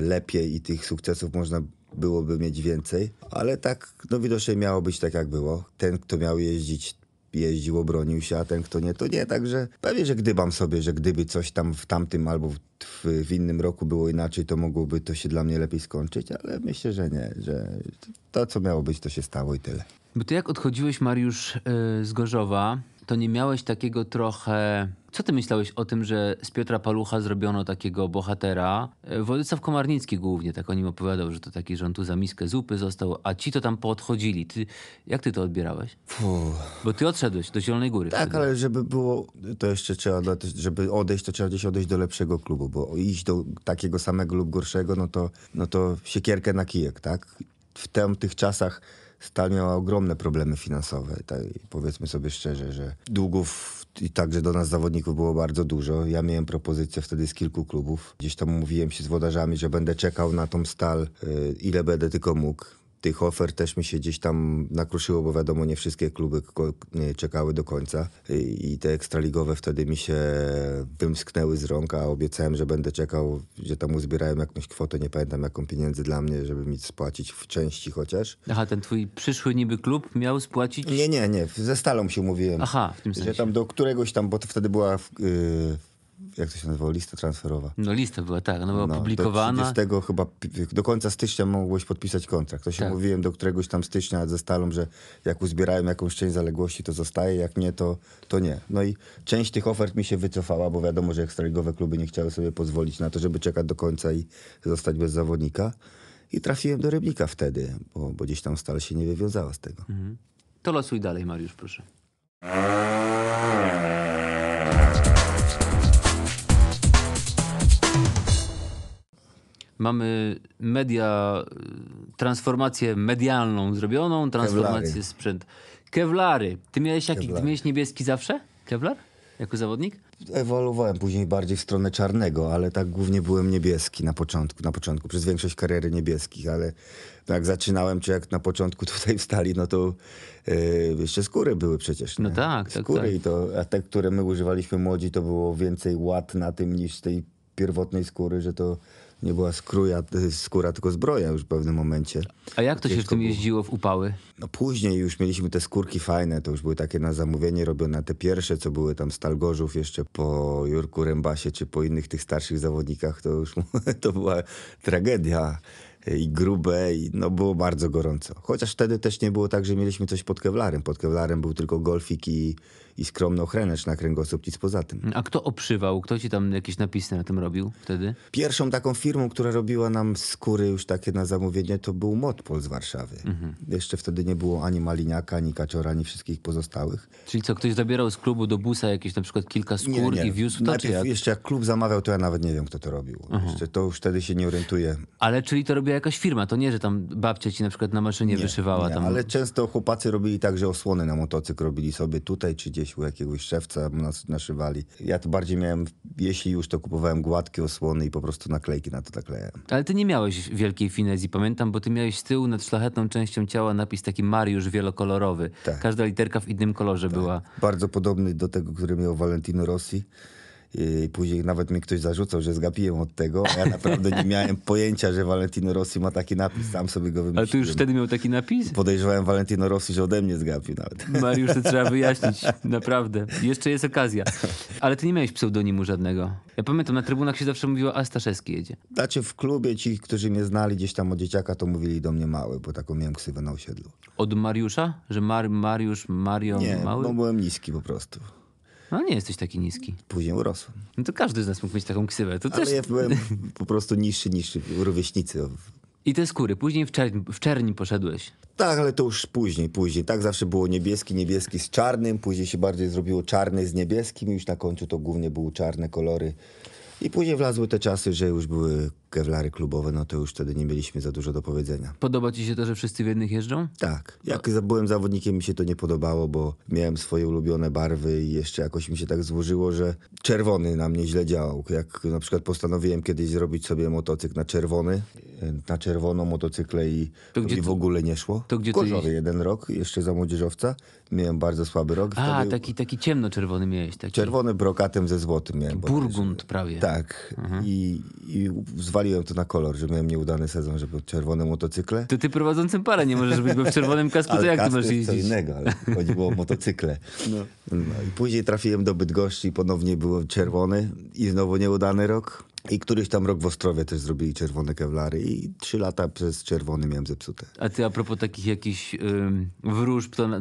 lepiej i tych sukcesów można byłoby mieć więcej. Ale tak, no widocznie miało być tak, jak było. Ten, kto miał jeździć, jeździł, obronił się, a ten, kto nie, to nie. Także pewnie, że gdybam sobie, że gdyby coś tam w tamtym albo w, w, innym roku było inaczej, to mogłoby to się dla mnie lepiej skończyć, ale myślę, że nie, że to, co miało być, to się stało i tyle. Bo ty jak odchodziłeś, Mariusz, yy, z Gorzowa, to nie miałeś takiego trochę... Co ty myślałeś o tym, że z Piotra Palucha zrobiono takiego bohatera? Yy, Władysław Komarnicki głównie tak o nim opowiadał, że to taki, że on tu za miskę zupy został, a ci to tam poodchodzili. Ty, jak ty to odbierałeś? Fuh. Bo ty odszedłeś do Zielonej Góry. Tak, wtedy. ale żeby było, to jeszcze trzeba, żeby odejść, to trzeba gdzieś odejść do lepszego klubu, bo iść do takiego samego lub gorszego, no to, no to siekierkę na kijek, tak? W tamtych czasach Stal miała ogromne problemy finansowe. Tak, powiedzmy sobie szczerze, że długów i także do nas zawodników było bardzo dużo. Ja miałem propozycję wtedy z kilku klubów. Gdzieś tam mówiłem się z wodarzami, że będę czekał na tą stal, y, ile będę tylko mógł. Tych ofert też mi się gdzieś tam nakruszyło, bo wiadomo, nie wszystkie kluby czekały do końca. I, te ekstraligowe wtedy mi się wymsknęły z rąk, a obiecałem, że będę czekał, że tam uzbierałem jakąś kwotę, nie pamiętam jaką pieniędzy dla mnie, żeby mi spłacić w części chociaż. Aha, ten twój przyszły niby klub miał spłacić... Nie, nie, nie, ze Stalą się mówiłem. Aha, w tym Że sensie. tam do któregoś tam, bo to wtedy była yy, jak to się nazywało, lista transferowa. No lista była, tak, ona była No, publikowana. Do 30 chyba do końca stycznia mogłeś podpisać kontrakt. To się Tak. mówiłem do któregoś tam stycznia ze Stalą, że jak uzbierają jakąś część zaległości, to zostaje, jak nie, to, to nie. No i część tych ofert mi się wycofała, bo wiadomo, że ekstraligowe kluby nie chciały sobie pozwolić na to, żeby czekać do końca i zostać bez zawodnika. I trafiłem do Rybnika wtedy, bo, bo gdzieś tam Stal się nie wywiązała z tego. Mhm. To losuj dalej, Mariusz, proszę. Mamy media, y, transformację medialną zrobioną, transformację Kevlary. sprzęt. Kevlary. Ty miałeś jaki? Ty Kevlary. miałeś niebieski zawsze? Kevlar? Jako zawodnik? Ewoluowałem później bardziej w stronę czarnego, ale tak głównie byłem niebieski na początku, na początku, przez większość kariery niebieskich, ale jak zaczynałem, czy jak na początku tutaj wstali, no to yy, jeszcze skóry były przecież. No nie? tak, tak, Skóry tak. i to, a te, które my używaliśmy młodzi, to było więcej łat na tym niż tej pierwotnej skóry, że to nie była skóra, skóra tylko zbroja już w pewnym momencie. A jak to się w tym jeździło w upały? No później już mieliśmy te skórki fajne, to już były takie na zamówienie robione, te pierwsze, co były tam Stalgorzów jeszcze po Jurku Rębasie, czy po innych tych starszych zawodnikach, to już to była tragedia i grube i no było bardzo gorąco. Chociaż wtedy też nie było tak, że mieliśmy coś pod kewlarem. Pod kewlarem był tylko golfik i, i skromny ochrenecz na kręgosłup, nic poza tym. A kto obszywał? Kto ci tam jakieś napisy na tym robił wtedy? Pierwszą taką firmą, która robiła nam skóry już takie na zamówienie, to był Modpol z Warszawy. Jeszcze wtedy nie było ani Maliniaka, ani Kaczora, ani wszystkich pozostałych. Czyli co, ktoś zabierał z klubu do busa jakieś na przykład kilka skór i wiózł to, Najpierw jak? jeszcze jak klub zamawiał, to ja nawet nie wiem, kto to robił. Jeszcze to już wtedy się nie orientuję. Ale czyli to robiła jakaś firma, to nie, że tam babcia ci na przykład na maszynie wyszywała Nie, tam. Ale często chłopacy robili tak, że osłony na motocykl robili sobie tutaj, czy gdzieś u jakiegoś szewca nas naszywali. Ja to bardziej miałem, jeśli już to kupowałem gładkie osłony i po prostu naklejki na to naklejałem. Ale ty nie miałeś wielkiej finezji, pamiętam, bo ty miałeś z tyłu nad szlachetną częścią ciała napis taki Mariusz wielokolorowy. Tak. Każda literka w innym kolorze była. Bardzo podobny do tego, który miał Valentino Rossi. I później nawet mi ktoś zarzucał, że zgapiłem od tego, a ja naprawdę nie miałem pojęcia, że Valentino Rossi ma taki napis. Sam sobie go wymyśliłem. Ale ty już wtedy miał taki napis? Podejrzewałem Valentino Rossi, że ode mnie zgapił nawet. Mariusz, to trzeba wyjaśnić, naprawdę. Jeszcze jest okazja. Ale ty nie miałeś pseudonimu żadnego. Ja pamiętam, na trybunach się zawsze mówiło, a Staszewski jedzie. Znaczy w klubie ci, którzy mnie znali gdzieś tam od dzieciaka, to mówili do mnie mały, bo taką miałem ksywę na osiedlu. Od Mariusza? Że Mar Mariusz, Mario, Nie, mały? no byłem niski po prostu. No nie jesteś taki niski. Później urosłem. No to każdy z nas mógł mieć taką ksywę. To też... Ale ja byłem po prostu niższy, niższy, rówieśnicy. I te skóry. Później w czerni, w czerni poszedłeś. Tak, ale to już później, później. Tak zawsze było niebieski, niebieski z czarnym, później się bardziej zrobiło czarny z niebieskim już na końcu to głównie były czarne kolory. I później wlazły te czasy, że już były kewlary klubowe, no to już wtedy nie mieliśmy za dużo do powiedzenia. Podoba ci się to, że wszyscy w jednych jeżdżą? Tak. Jak za- byłem zawodnikiem, mi się to nie podobało, bo miałem swoje ulubione barwy i jeszcze jakoś mi się tak złożyło, że czerwony na mnie źle działał. Jak na przykład postanowiłem kiedyś zrobić sobie motocykl na czerwony, na czerwono motocykle i To gdzie mi w ogóle nie szło. to gdzie ty jeden rok, jeszcze za młodzieżowca. Miałem bardzo słaby rok. A, Wtedy taki, taki ciemno-czerwony miałeś. Taki Czerwony brokatem ze złotym miałem. burgund prawie. Tak. I, I zwaliłem to na kolor, że miałem nieudany sezon, żeby czerwone motocykle. To ty prowadzącym parę nie możesz być, bo w czerwonym kasku to jak ty możesz jest co jeździć? innego, ale chodziło o motocykle. No. i później trafiłem do Bydgoszczy i ponownie byłem czerwony i znowu nieudany rok. I któryś tam rok w Ostrowie też zrobili czerwone kewlary i trzy lata przez czerwony miałem zepsute. A ty a propos takich jakichś ym, wróżb, to na,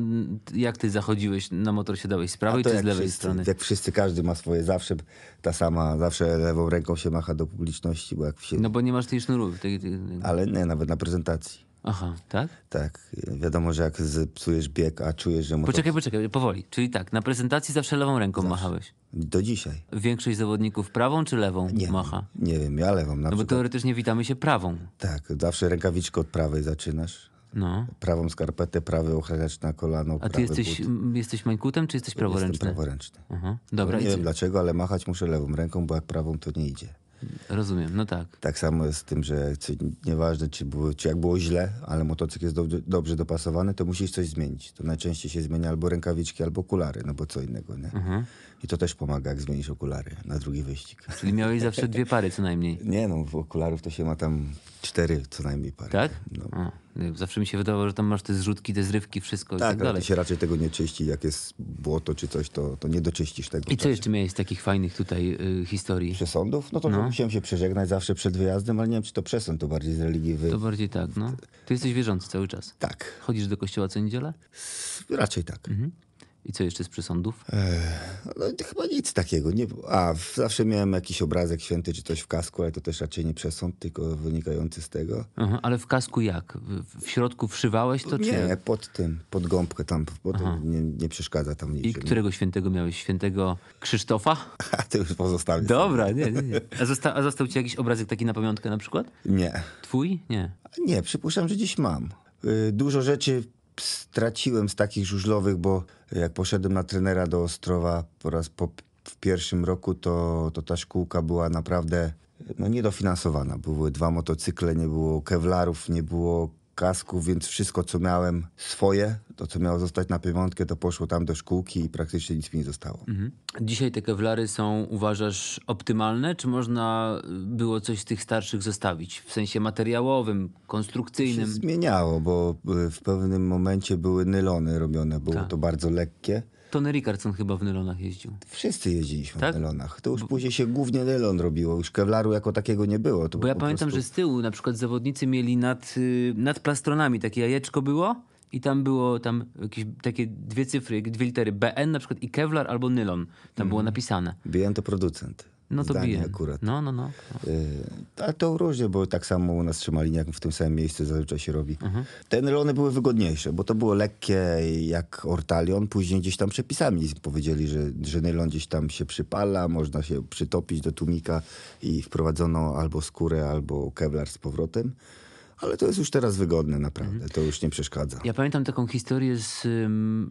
jak ty zachodziłeś, na motor siadałeś z prawej czy z lewej wszyscy, strony? Jak wszyscy, każdy ma swoje, zawsze ta sama, zawsze lewą ręką się macha do publiczności, bo jak się... No bo nie masz tej sznurów. Tej, tej... Ale nie, nawet na prezentacji. Aha, tak? Tak, wiadomo, że jak zepsujesz bieg, a czujesz, że motor... Poczekaj, poczekaj, powoli. Czyli tak, na prezentacji zawsze lewą ręką machałeś. Do dzisiaj. Większość zawodników prawą czy lewą Nie, macha? nie wiem, ja lewą na No bo przykład. teoretycznie witamy się prawą. Tak, zawsze rękawiczkę od prawej zaczynasz. No. Prawą skarpetę, prawy ochraniacz na kolano, A ty jesteś, but. jesteś mańkutem, czy jesteś Jestem praworęczny? praworęczny. Aha. Dobra, nie i wiem dlaczego, ale machać muszę lewą ręką, bo jak prawą to nie idzie. Rozumiem, no tak. Tak samo jest z tym, że czy, nieważne czy, było, czy jak było źle, ale motocykl jest dobrze, dobrze dopasowany, to musisz coś zmienić. To najczęściej się zmienia albo rękawiczki, albo okulary, no bo co innego, nie? Mhm. I to też pomaga, jak zmienisz okulary na drugi wyścig. Czyli miałeś zawsze dwie pary co najmniej. Nie no, w okularów to się ma tam cztery co najmniej pary. Tak? No. A. Zawsze mi się wydawało, że tam masz te zrzutki, te zrywki, wszystko i Tak, tak ale dalej. to się raczej tego nie czyści. Jak jest błoto czy coś, to, to nie doczyścisz tego. I co jeszcze miałeś z takich fajnych tutaj y, historii? Przesądów? No to że musiałem się przeżegnać zawsze przed wyjazdem, ale nie wiem, czy to przesąd, to bardziej z religii wy... To bardziej tak, no. Ty jesteś wierzący cały czas. Tak, Chodzisz do kościoła co niedzielę? raczej tak. I co jeszcze z przesądów? No, to chyba nic takiego. Nie... A, zawsze miałem jakiś obrazek święty czy coś w kasku, ale to też raczej nie przesąd, tylko wynikający z tego. Aha, ale w kasku jak? W, środku wszywałeś to, czy Nie, pod tym, pod gąbkę tam, to nie, nie przeszkadza tam I niczym. którego świętego miałeś? Świętego Krzysztofa? A to już pozostawię. Dobra, nie, nie, nie. A, zosta- a został ci jakiś obrazek taki na pamiątkę na przykład? Nie. Twój? Nie. Nie, przypuszczam, że dziś mam. Y, Dużo rzeczy straciłem z takich żużlowych, bo jak poszedłem na trenera do Ostrowa po raz po, w pierwszym roku, to, to ta szkółka była naprawdę no, niedofinansowana. Były dwa motocykle, nie było kewlarów, nie było kasków, więc wszystko, co miałem swoje, to co miało zostać na pamiątkę, to poszło tam do szkółki i praktycznie nic mi nie zostało. Mhm. Dzisiaj te kewlary są, uważasz, optymalne? Czy można y, było coś z tych starszych zostawić? W sensie materiałowym, konstrukcyjnym? zmieniało, bo y, w pewnym momencie były nylony robione, było Tak. to bardzo lekkie. Tony Rickardson chyba w nylonach jeździł. Wszyscy jeździliśmy Tak? w nylonach. To już później się głównie nylon robiło. Już kewlaru jako takiego nie było. To Bo ja pamiętam, prostu... że z tyłu na przykład zawodnicy mieli nad, y, nad plastronami takie jajeczko było i tam było tam jakieś takie dwie cyfry, dwie litery BN na przykład i Kevlar albo nylon. Tam było napisane. Bijen to producent. No to Zdanie bije. akurat. No, no, no. Yy, ale to różnie, bo tak samo u nas trzyma liniach w tym samym miejscu zazwyczaj się robi. Mhm. Te nylony były wygodniejsze, bo to było lekkie jak ortalion. Później gdzieś tam przepisami powiedzieli, że, że nylon gdzieś tam się przypala, można się przytopić do tłumika i wprowadzono albo skórę, albo kevlar z powrotem. Ale to jest już teraz wygodne naprawdę, Mhm. to już nie przeszkadza. Ja pamiętam taką historię z,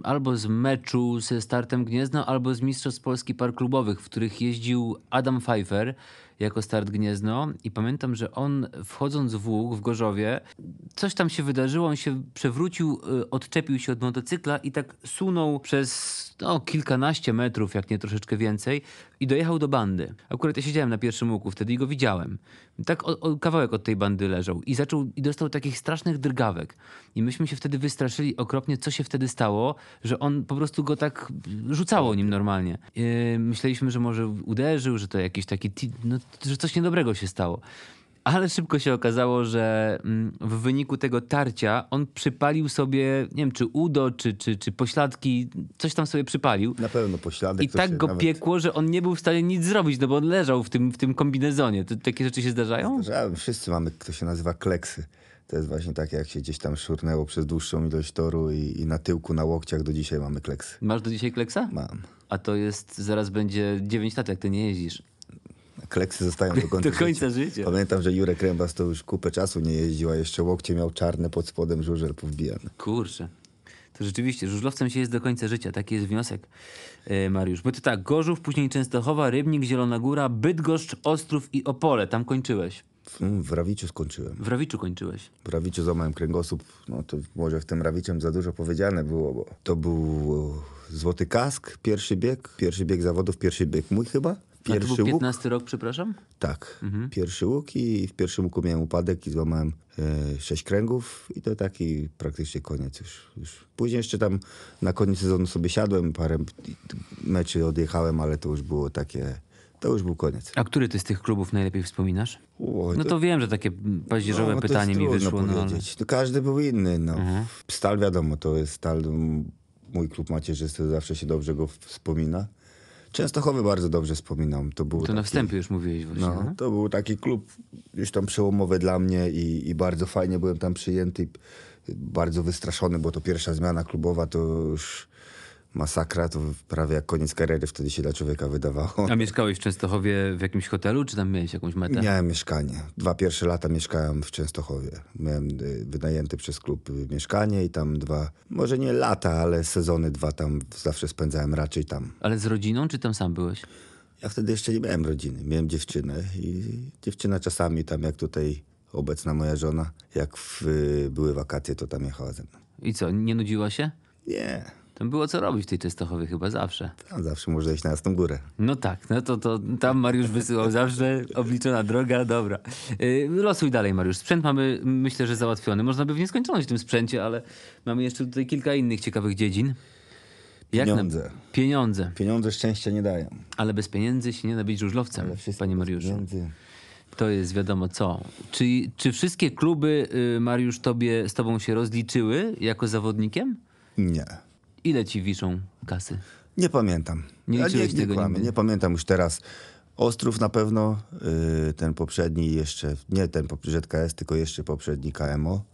albo z meczu ze startem Gniezno, albo z Mistrzostw Polski Par Klubowych, w których jeździł Adam Pfeiffer jako start Gniezno i pamiętam, że on wchodząc w łuk w Gorzowie, coś tam się wydarzyło, on się przewrócił, y, odczepił się od motocykla i tak sunął przez no, kilkanaście metrów, jak nie troszeczkę więcej i dojechał do bandy. Akurat ja siedziałem na pierwszym łuku wtedy i go widziałem. Tak o, o, kawałek od tej bandy leżał i zaczął i dostał takich strasznych drgawek. I myśmy się wtedy wystraszyli okropnie, co się wtedy stało, że on po prostu go tak rzucało nim normalnie. Yy, myśleliśmy, że może uderzył, że to jakiś taki, no, że coś niedobrego się stało. Ale szybko się okazało, że mm, w wyniku tego tarcia on przypalił sobie, nie wiem, czy udo, czy, czy, czy pośladki, coś tam sobie przypalił. Na pewno pośladek. I tak go nawet- piekło, że on nie był w stanie nic zrobić, no bo on leżał w tym, w tym kombinezonie. To, takie rzeczy się zdarzają? Że Wszyscy mamy, to się nazywa kleksy. To jest właśnie takie, jak się gdzieś tam szurnęło przez dłuższą ilość toru i, i na tyłku, na łokciach do dzisiaj mamy kleksy. Masz do dzisiaj kleksa? Mam. A to jest, zaraz będzie 9 lat, jak ty nie jeździsz. Kleksy zostają do końca, Do końca życia. życia. Pamiętam, że Jurek Rębas to już kupę czasu nie jeździł, a jeszcze łokcie miał czarne pod spodem, żużel powbijany. Kurczę. To rzeczywiście, żużlowcem się jest do końca życia. Taki jest wniosek, e, Mariusz. Bo to tak, Gorzów, później Częstochowa, Rybnik, Zielona Góra, Bydgoszcz, Ostrów i Opole. Tam kończyłeś. W, w Rawiciu skończyłem. W Rawiczu kończyłeś. W Rawiciu złamałem kręgosłup. No to może w tym Rawiczem za dużo powiedziane było, bo to był złoty kask, pierwszy bieg, pierwszy bieg zawodów, pierwszy bieg mój chyba. A to Pierwszy był łuk. 15 rok, przepraszam? Tak, pierwszy łuk i w pierwszym łuku miałem upadek i złamałem e, sześć kręgów i to taki praktycznie koniec już, już. Później jeszcze tam na koniec sezonu sobie siadłem, parę meczy odjechałem, ale to już było takie, to już był koniec. A który ty z tych klubów najlepiej wspominasz? No to wiem, że takie paździerzowe no, to pytanie mi wyszło. No, ale... No, każdy był inny. No. Stal wiadomo, to jest Stal, mój klub macierzysty, zawsze się dobrze go wspomina. Częstochowy bardzo dobrze wspominam. To, był To taki, na wstępie już mówiłeś właśnie. No, No. to był taki klub gdzieś tam przełomowy dla mnie i, i bardzo fajnie byłem tam przyjęty. Bardzo wystraszony, bo to pierwsza zmiana klubowa to już masakra, to prawie jak koniec kariery wtedy się dla człowieka wydawało. A mieszkałeś w Częstochowie w jakimś hotelu, czy tam miałeś jakąś metę? Miałem mieszkanie. Dwa pierwsze lata mieszkałem w Częstochowie. Miałem y, wynajęte przez klub y, mieszkanie i tam dwa, może nie lata, ale sezony dwa tam zawsze spędzałem raczej tam. Ale z rodziną, czy tam sam byłeś? Ja wtedy jeszcze nie miałem rodziny. Miałem dziewczynę i dziewczyna czasami tam, jak tutaj obecna moja żona, jak w, y, były wakacje, to tam jechała ze mną. I co, nie nudziła się? Nie. Tam było co robić w tej Częstochowie chyba zawsze. Tam zawsze można iść na jasną górę. No tak, no to, to tam Mariusz wysyłał zawsze, obliczona droga, dobra. Yy, losuj dalej Mariusz. Sprzęt mamy myślę, że załatwiony. Można by w nieskończoność w tym sprzęcie, ale mamy jeszcze tutaj kilka innych ciekawych dziedzin. Jak Pieniądze. Pieniądze. Pieniądze szczęścia nie dają. Ale bez pieniędzy się nie da być żużlowcem, panie Mariuszu. pieniędzy. To jest wiadomo co. Czy, czy wszystkie kluby, y, Mariusz, tobie, z tobą się rozliczyły jako zawodnikiem? Nie. Ile ci wiszą kasy? Nie pamiętam. Nie Ja liczyłeś nie, tego nie, kłamię, nigdy? nie pamiętam już teraz. Ostrów na pewno, yy, ten poprzedni jeszcze, nie ten ZKS, tylko jeszcze poprzedni KMO.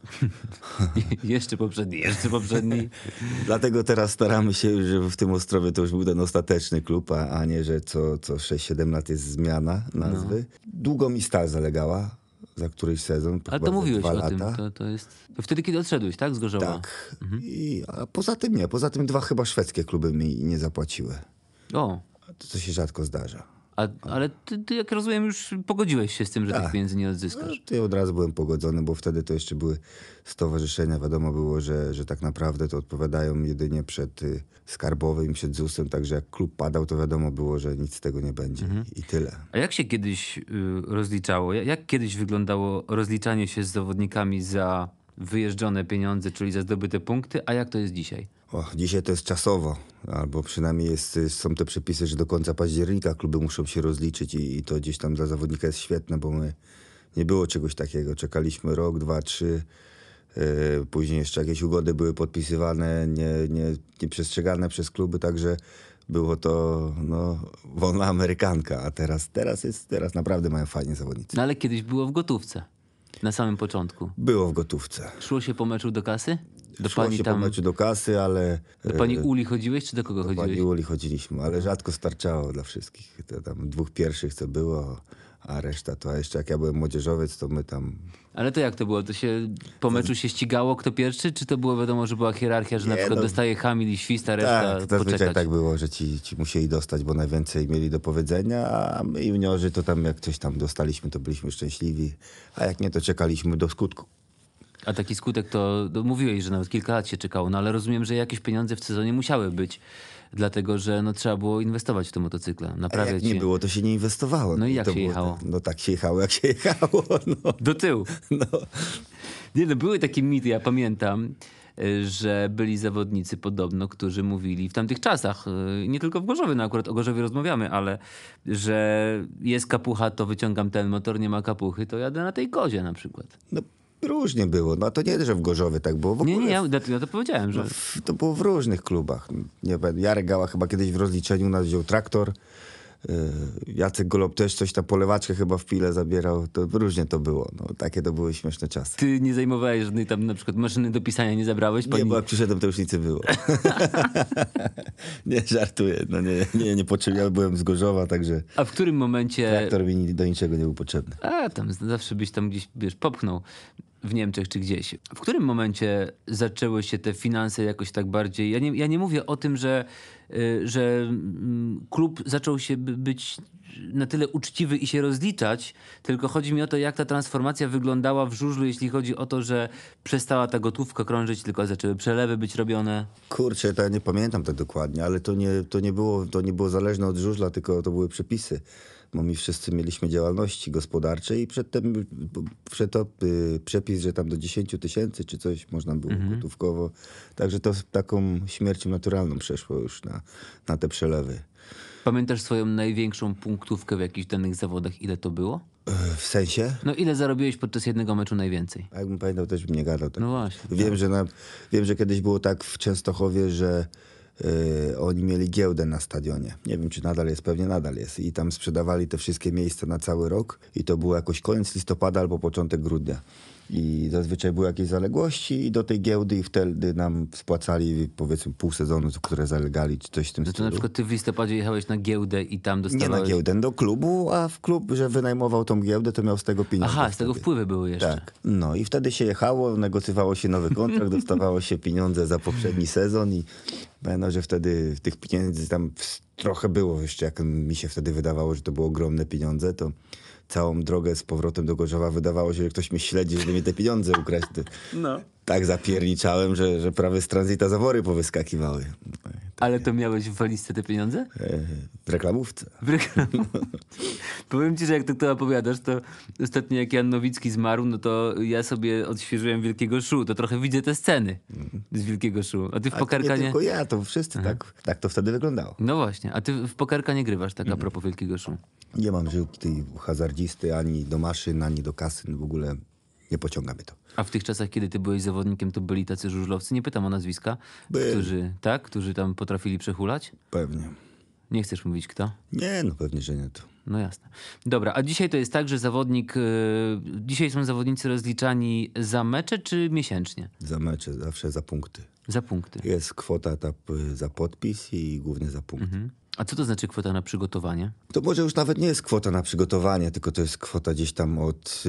jeszcze poprzedni, jeszcze poprzedni. Dlatego teraz staramy się, że w tym Ostrowie to już był ten ostateczny klub, a, a nie, że co, co 6-7 lat jest zmiana nazwy. Długo mi stal zalegała za któryś sezon. Ale to mówiłeś dwa o tym. lata. To, to jest... wtedy, kiedy odszedłeś, tak? Z Gorzowa? Tak. I, a poza tym nie. Poza tym dwa chyba szwedzkie kluby mi nie zapłaciły. O, To, co się rzadko zdarza. A, ale ty, ty, jak rozumiem, już pogodziłeś się z tym, że tych Tak. pieniędzy nie No, odzyskasz. to ja od razu byłem pogodzony, bo wtedy to jeszcze były stowarzyszenia. Wiadomo było, że, że tak naprawdę to odpowiadają jedynie przed y, skarbowym przed ZUS-em. Także jak klub padał, to wiadomo było, że nic z tego nie będzie. I tyle. A jak się kiedyś y, rozliczało? Jak kiedyś wyglądało rozliczanie się z zawodnikami za wyjeżdżone pieniądze, czyli za zdobyte punkty, a jak to jest dzisiaj? O, dzisiaj to jest czasowo, albo przynajmniej jest, są te przepisy, że do końca października kluby muszą się rozliczyć i, i to gdzieś tam dla zawodnika jest świetne, bo my nie było czegoś takiego. Czekaliśmy rok, dwa, trzy. Yy, później jeszcze jakieś ugody były podpisywane, nie, nie, nieprzestrzegane przez kluby, także było to no, wolna amerykanka, a teraz, teraz, jest, teraz naprawdę mają fajnie zawodnicy. No ale kiedyś było w gotówce. Na samym początku. Było w gotówce. Szło się po meczu do kasy? Do Szło pani się tam. po meczu do kasy, ale... Do pani Uli chodziłeś, czy do kogo Do chodziłeś? pani Uli chodziliśmy, ale rzadko starczało dla wszystkich. To tam dwóch pierwszych co było, a reszta to, a jeszcze jak ja byłem młodzieżowiec, to my tam... Ale to jak to było? To się po meczu się ścigało kto pierwszy, czy to było wiadomo, że była hierarchia, że na Nie, przykład no. dostaje Hamil i śwista, reszta Tak, zazwyczaj poczekać? tak było, że ci, ci musieli dostać, bo najwięcej mieli do powiedzenia, a my juniorzy to tam jak coś tam dostaliśmy, to byliśmy szczęśliwi, a jak nie, to czekaliśmy do skutku. A taki skutek to, to mówiłeś, że nawet kilka lat się czekało, no ale rozumiem, że jakieś pieniądze w sezonie musiały być, dlatego że no, trzeba było inwestować w te motocykle, A naprawiać jak nie było, to się nie inwestowało. No i jak to się jechało? Tak, no tak się jechało, jak się jechało. No. Do tyłu. No. Nie, no były takie mity, ja pamiętam, y, że byli zawodnicy podobno, którzy mówili w tamtych czasach, y, nie tylko w Gorzowie, no akurat o Gorzowie rozmawiamy, ale że jest kapucha, to wyciągam ten motor, nie ma kapuchy, to jadę na tej kozie na przykład. no różnie było, no to nie, że w Gorzowie tak było. W Nie, ogóle nie, ja, dlatego to powiedziałem, że... W- To było w różnych klubach. Nie, pamiętam. Jarek Gała chyba kiedyś w rozliczeniu nas wziął traktor. Yy, Jacek Golob też coś tam polewaczkę chyba w pile zabierał. To różnie to było. No, takie to były śmieszne czasy. Ty nie zajmowałeś żadnej tam na przykład maszyny do pisania, nie zabrałeś? Nie, bo jak przyszedłem, to już nic nie było. nie, żartuję. No nie, nie, nie potrzebnie. Ja byłem z Gorzowa, także A w którym momencie... traktor mi do niczego nie był potrzebny. A, tam zawsze byś tam gdzieś, wiesz, popchnął w Niemczech czy gdzieś. W którym momencie zaczęły się te finanse jakoś tak bardziej... Ja nie, ja nie mówię o tym, że, y, że mm, klub zaczął się by- być na tyle uczciwy i się rozliczać, tylko chodzi mi o to, jak ta transformacja wyglądała w żużlu, jeśli chodzi o to, że przestała ta gotówka krążyć, tylko zaczęły przelewy być robione. Kurczę, to ja nie pamiętam tak dokładnie, ale to nie, to nie, było, to nie było zależne od żużla, tylko to były przepisy. Bo my wszyscy mieliśmy działalności gospodarcze i przedtem wszedł to, y, przepis, że tam do 10 tysięcy czy coś można było gotówkowo. Także to taką śmiercią naturalną przeszło już na, na te przelewy. Pamiętasz swoją największą punktówkę w jakichś danych zawodach? Ile to było? E, W sensie? No ile zarobiłeś podczas jednego meczu najwięcej? A Jakbym pamiętał, też bym nie gadał. Tak. No właśnie. Wiem, że na, wiem, że kiedyś było tak w Częstochowie, że y, oni mieli giełdę na stadionie. Nie wiem, czy nadal jest, pewnie nadal jest. I tam sprzedawali te wszystkie miejsca na cały rok. I to było jakoś koniec listopada albo początek grudnia. I zazwyczaj były jakieś zaległości i do tej giełdy i wtedy nam spłacali powiedzmy pół sezonu, które zalegali, czy coś w tym to stylu. na przykład ty w listopadzie jechałeś na giełdę i tam Nie dostawałeś... na giełdę, do klubu, a w klub, że wynajmował tą giełdę, to miał z tego pieniądze. Aha, z tego wtedy. wpływy były jeszcze. Tak. No i wtedy się jechało, negocjowało się nowy kontrakt, dostawało się pieniądze za poprzedni sezon i pamiętam, że wtedy tych pieniędzy tam trochę było jeszcze, jak mi się wtedy wydawało, że to były ogromne pieniądze, to całą drogę z powrotem do Gorzowa wydawało się, że ktoś mnie śledzi, żeby mi te pieniądze ukraść. No. Tak zapierniczałem, że, że prawie z tranzyta zawory powyskakiwały. Ale to miałeś w walizce te pieniądze? E, w reklamówce. W reklamie. Powiem ci, że jak tak to opowiadasz, to ostatnio jak Jan Nowicki zmarł, no to ja sobie odświeżyłem Wielkiego Szu. To trochę widzę te sceny z Wielkiego Szu. A ty w A to nie tylko ja, to wszyscy tak, tak to wtedy wyglądało. No właśnie, a ty w pokerka nie grywasz tak a Mhm. propos Wielkiego Szu. Nie mam żyłki tej hazardzisty ani do maszyn, ani do kasyn. W ogóle nie pociąga mnie to. A w tych czasach, kiedy ty byłeś zawodnikiem, to byli tacy żużlowcy, nie pytam o nazwiska, Byli. którzy, tak, którzy tam potrafili przehulać? Pewnie. Nie chcesz mówić kto? Nie, no pewnie, że nie to. No jasne. Dobra, a dzisiaj to jest tak, że zawodnik. Yy, dzisiaj są zawodnicy rozliczani za mecze czy miesięcznie? Za mecze, zawsze za punkty. Za punkty. Jest kwota ta, p- za podpis i głównie za punkt. Mhm. A co to znaczy kwota na przygotowanie? To może już nawet nie jest kwota na przygotowanie, tylko to jest kwota gdzieś tam od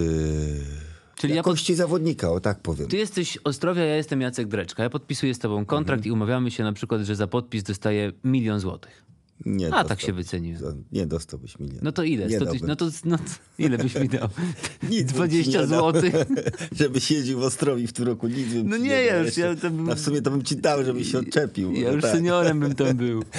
Czyli ja jakości zawodnika, o tak powiem. Ty jesteś Ostrowia, ja jestem Jacek Dreczka. Ja podpisuję z tobą kontrakt Mhm. i umawiamy się na przykład, że za podpis dostaję milion złotych. Nie A tak się wyceniłem. Nie dostałbyś milion. No to ile? Nie 100 tyś- dałbym. no, to, no ile byś mi dał? Nic bym ci 20 nie dał. złotych. Żebyś jeździł w Ostrowi w tym roku, nic bym No nie, dał. ja już- ja to bym- A w sumie to bym ci dał, żebyś się odczepił. Ja no już tak. seniorem bym tam był.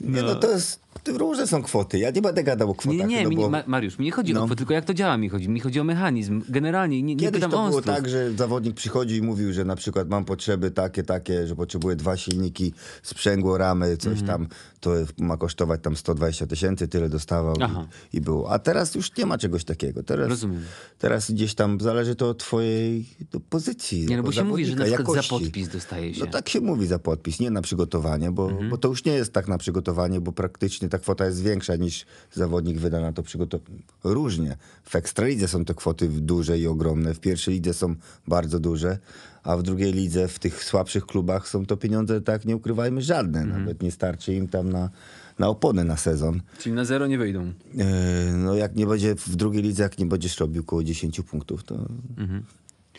Nie, no to jest, różne są kwoty. Ja nie będę gadał o kwotach. Nie, nie, no mi, bo Ma- Mariusz, mi nie chodzi o No. kwotę, tylko jak to działa mi chodzi. Mi chodzi o mechanizm. Generalnie nie, nie Kiedyś to o było Ostrów. tak, że zawodnik przychodził i mówił, że na przykład mam potrzeby takie, takie, że potrzebuję dwa silniki, sprzęgło, ramy, coś Mhm. tam, to ma kosztować tam 120 tysięcy, tyle dostawał i, i było. A teraz już nie ma czegoś takiego. Teraz, Rozumiem. Teraz gdzieś tam zależy to od twojej do pozycji. Nie, no bo się mówi, że na przykład za podpis dostaje się. No tak się mówi za podpis, nie na przygotowanie, bo, Mhm. bo to już nie jest tak na przygotowanie, bo praktycznie ta kwota jest większa niż zawodnik wyda na to przygotowanie. Różnie. W Ekstralidze są te kwoty duże i ogromne, w pierwszej lidze są bardzo duże, a w drugiej lidze, w tych słabszych klubach są to pieniądze, tak nie ukrywajmy, żadne. Mhm. Nawet nie starczy im tam na, na opony na sezon. Czyli na zero nie wyjdą. E, No jak nie będzie w drugiej lidze, jak nie będziesz robił około 10 punktów, to, Mhm.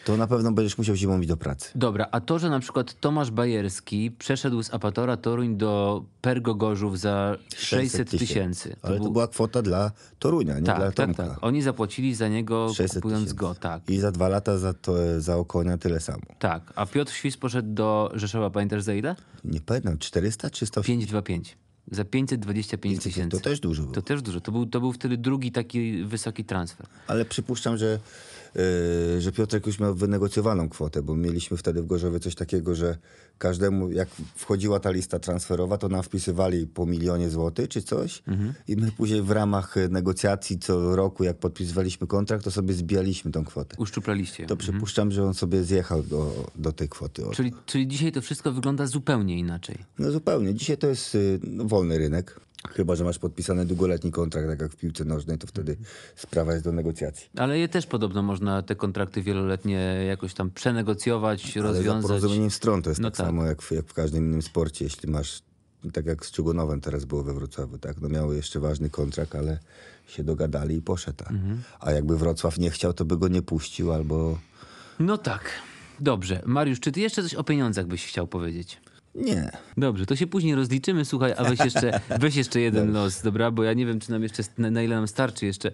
to na pewno będziesz musiał zimą iść do pracy. Dobra, a to, że na przykład Tomasz Bajerski przeszedł z Apatora Toruń do Pergo Gorzów za 600 tysięcy. Ale to był- była kwota dla Torunia, nie dla Tak, tak, Tomka. tak. Oni zapłacili za niego 600 kupując tysięcy. go, tak. I za dwa lata za, to, za Okonia tyle samo. Tak, a Piotr Świs poszedł do Rzeszowa, pamiętasz za ile? Nie pamiętam, 400 czy 100? 525. Za 525 tysięcy. To też dużo było. To też dużo. To był, to był wtedy drugi taki wysoki transfer. Ale przypuszczam, że, że Piotrek już miał wynegocjowaną kwotę, bo mieliśmy wtedy w Gorzowie coś takiego, że każdemu, jak wchodziła ta lista transferowa, to nam wpisywali po milionie złotych czy coś Mhm. i my później w ramach negocjacji co roku, jak podpisywaliśmy kontrakt, to sobie zbijaliśmy tą kwotę. Uszczuplaliście. To przypuszczam, że on sobie zjechał do, do tej kwoty. Czyli, czyli dzisiaj to wszystko wygląda zupełnie inaczej. No zupełnie. Dzisiaj to jest y, wolny rynek. Chyba, że masz podpisany długoletni kontrakt, tak jak w piłce nożnej, to wtedy sprawa jest do negocjacji. Ale je też podobno można te kontrakty wieloletnie jakoś tam przenegocjować, Ale za rozwiązać. porozumieniem stron to jest No tak, tak. samo jak w, jak w każdym innym sporcie. Jeśli masz, tak jak z Czugunowem teraz było we Wrocławiu, tak? No miały jeszcze ważny kontrakt, ale się dogadali i poszedł. tak. Mhm. A jakby Wrocław nie chciał, to by go nie puścił albo... No tak. Dobrze. Mariusz, czy ty jeszcze coś o pieniądzach byś chciał powiedzieć? Nie. Dobrze, to się później rozliczymy, słuchaj, a weź jeszcze, weź jeszcze jeden los, dobra? Bo ja nie wiem, czy nam jeszcze, na, ile nam starczy jeszcze.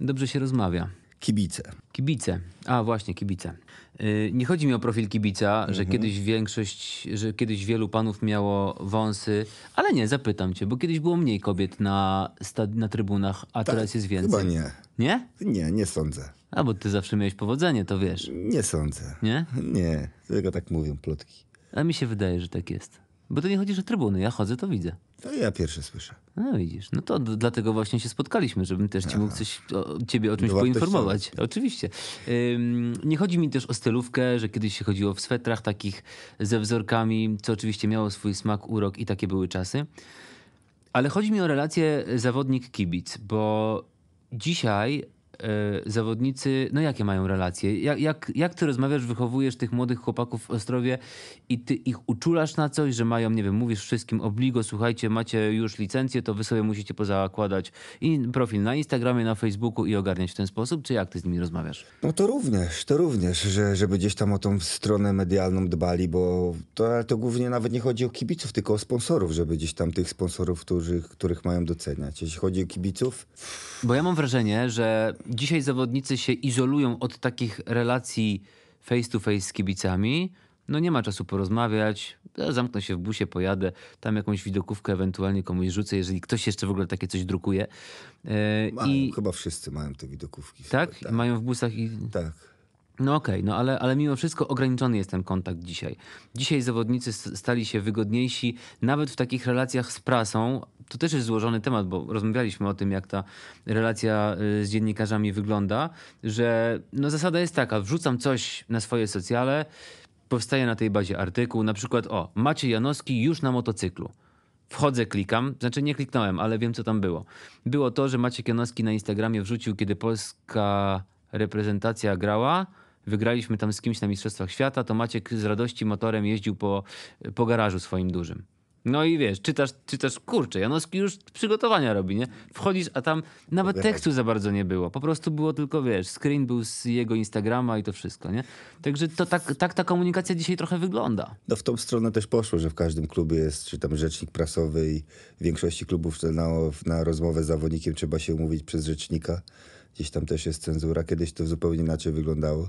Dobrze się rozmawia. Kibice. Kibice. A właśnie, kibice. Yy, nie chodzi mi o profil kibica, że Mhm. kiedyś większość, że kiedyś wielu panów miało wąsy, ale nie, zapytam cię, bo kiedyś było mniej kobiet na, stad- na trybunach, a teraz jest więcej. Tak, Chyba nie. Nie? Nie, nie sądzę. A bo ty zawsze miałeś powodzenie, to wiesz. Nie sądzę. Nie? Nie. Tylko tak mówią plotki. A mi się wydaje, że tak jest. Bo to nie chodzi o trybuny, ja chodzę, to widzę. To ja pierwszy słyszę. No widzisz, no to dlatego właśnie się spotkaliśmy, żebym też ci mógł coś o, ciebie o czymś Dowartościować. poinformować. Oczywiście. Ym, nie chodzi mi też o stylówkę, że kiedyś się chodziło w swetrach takich ze wzorkami, co oczywiście miało swój smak, urok i takie były czasy. Ale chodzi mi o relację zawodnik-kibic, bo dzisiaj zawodnicy, no jakie mają relacje? Jak, jak, jak ty rozmawiasz, wychowujesz tych młodych chłopaków w Ostrowie i ty ich uczulasz na coś, że mają, nie wiem, mówisz wszystkim obligo, słuchajcie, macie już licencję, to wy sobie musicie pozakładać i profil na Instagramie, na Facebooku i ogarniać w ten sposób, czy jak ty z nimi rozmawiasz? No to również, to również, że, żeby gdzieś tam o tą stronę medialną dbali, bo to, ale to głównie nawet nie chodzi o kibiców, tylko o sponsorów, żeby gdzieś tam tych sponsorów, którzy, których mają doceniać. Jeśli chodzi o kibiców, Bo ja mam wrażenie, że dzisiaj zawodnicy się izolują od takich relacji face to face z kibicami, no nie ma czasu porozmawiać, ja zamknę się w busie, pojadę, tam jakąś widokówkę ewentualnie komuś rzucę, jeżeli ktoś jeszcze w ogóle takie coś drukuje. E, Mają, I Chyba wszyscy mają te widokówki. tak? Tak. Mają w busach i tak. No okej, no ale, ale mimo wszystko ograniczony jest ten kontakt dzisiaj. Dzisiaj zawodnicy stali się wygodniejsi, nawet w takich relacjach z prasą. To też jest złożony temat, bo rozmawialiśmy o tym, jak ta relacja y, z dziennikarzami wygląda, że no zasada jest taka, wrzucam coś na swoje socjale, powstaje na tej bazie artykuł, na przykład o, Maciej Janowski już na motocyklu. Wchodzę, klikam, znaczy nie kliknąłem, ale wiem co tam było. Było to, że Maciek Janowski na Instagramie wrzucił, kiedy polska reprezentacja grała, wygraliśmy tam z kimś na Mistrzostwach Świata, to Maciek z radości motorem jeździł po, po garażu swoim dużym. No i wiesz, czytasz, czytasz, kurczę, Janowski już przygotowania robi, nie? Wchodzisz, a tam nawet garażu. tekstu za bardzo nie było. Po prostu było tylko, wiesz, screen był z jego Instagrama i to wszystko, nie? Także to tak, tak ta komunikacja dzisiaj trochę wygląda. No w tą stronę też poszło, że w każdym klubie jest czy tam rzecznik prasowy i w większości klubów na, na rozmowę z zawodnikiem trzeba się umówić przez rzecznika. Gdzieś tam też jest cenzura. Kiedyś to zupełnie inaczej wyglądało.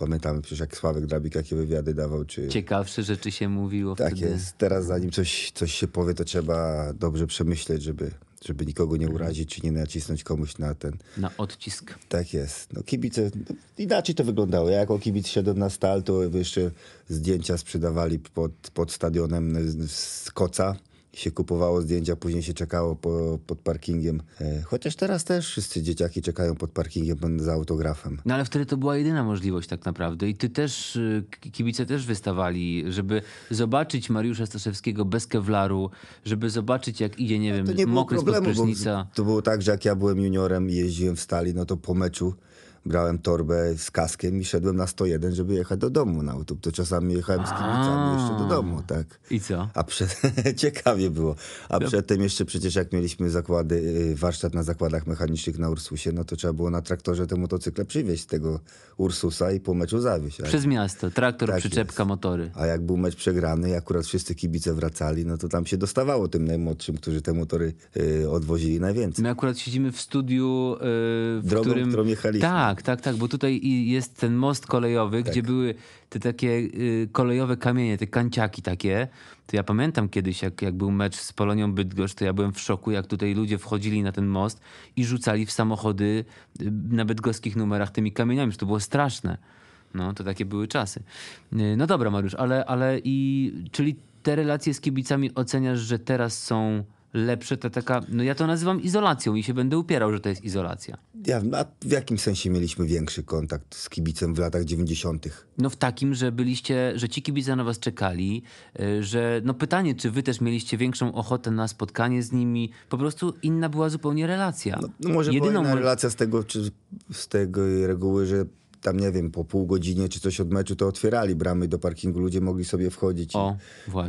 Pamiętamy przecież jak Sławek Drabik jakie wywiady dawał, czy... Ciekawsze rzeczy się mówiło Tak wtedy. jest. Teraz zanim coś, coś się powie, to trzeba dobrze przemyśleć, żeby, żeby nikogo nie urazić, czy nie nacisnąć komuś na ten... Na odcisk. Tak jest. No kibice, no, inaczej to wyglądało. Ja jako kibic szedłem na stal, to jeszcze zdjęcia sprzedawali pod, pod stadionem z koca. Się kupowało zdjęcia, później się czekało po, pod parkingiem. E, chociaż teraz też wszyscy dzieciaki czekają pod parkingiem za autografem. No ale wtedy to była jedyna możliwość tak naprawdę. I ty też, y, ki- kibice też wystawali, żeby zobaczyć Mariusza Staszewskiego bez kewlaru, żeby zobaczyć jak idzie, nie wiem, To nie mokry spod problemu, bo prysznica. to było tak, że jak ja byłem juniorem i jeździłem w stali, no to po meczu brałem torbę z kaskiem i szedłem na 101, żeby jechać do domu na auto. To czasami jechałem z kibicami jeszcze do domu, tak. I co? A przed... ciekawie było. A przedtem jeszcze przecież jak mieliśmy zakłady, y, warsztat na zakładach mechanicznych na Ursusie, no to trzeba było na traktorze te motocykle przywieźć tego Ursusa i po meczu zawieźć. A, Przez miasto, traktor, Tak przyczepka, motory. a jak był mecz przegrany i akurat wszyscy kibice wracali, no to tam się dostawało tym najmłodszym, którzy te motory y, odwozili najwięcej. My akurat siedzimy w studiu, y, w Drogą, którym... którą jechaliśmy. Tak, tak, tak, bo tutaj jest ten most kolejowy, Tak. gdzie były te takie y, kolejowe kamienie, te kanciaki takie. To ja pamiętam kiedyś, jak, jak był mecz z Polonią Bydgoszcz, to ja byłem w szoku, jak tutaj ludzie wchodzili na ten most i rzucali w samochody y, na bydgoskich numerach tymi kamieniami, że to było straszne. No, to takie były czasy. Y, No dobra, Mariusz, ale, ale i... Czyli te relacje z kibicami oceniasz, że teraz są lepsze, to taka... No ja to nazywam izolacją i się będę upierał, że to jest izolacja. Ja, a w jakim sensie mieliśmy większy kontakt z kibicem w latach 90.? No w takim, że byliście, że ci kibice na was czekali, y, że no pytanie, czy wy też mieliście większą ochotę na spotkanie z nimi, po prostu inna była zupełnie relacja. No, no może była Jedyną inna mo- relacja z tego, czy z tego reguły, że tam nie wiem, po pół godzinie czy coś od meczu to otwierali bramy do parkingu, ludzie mogli sobie wchodzić O,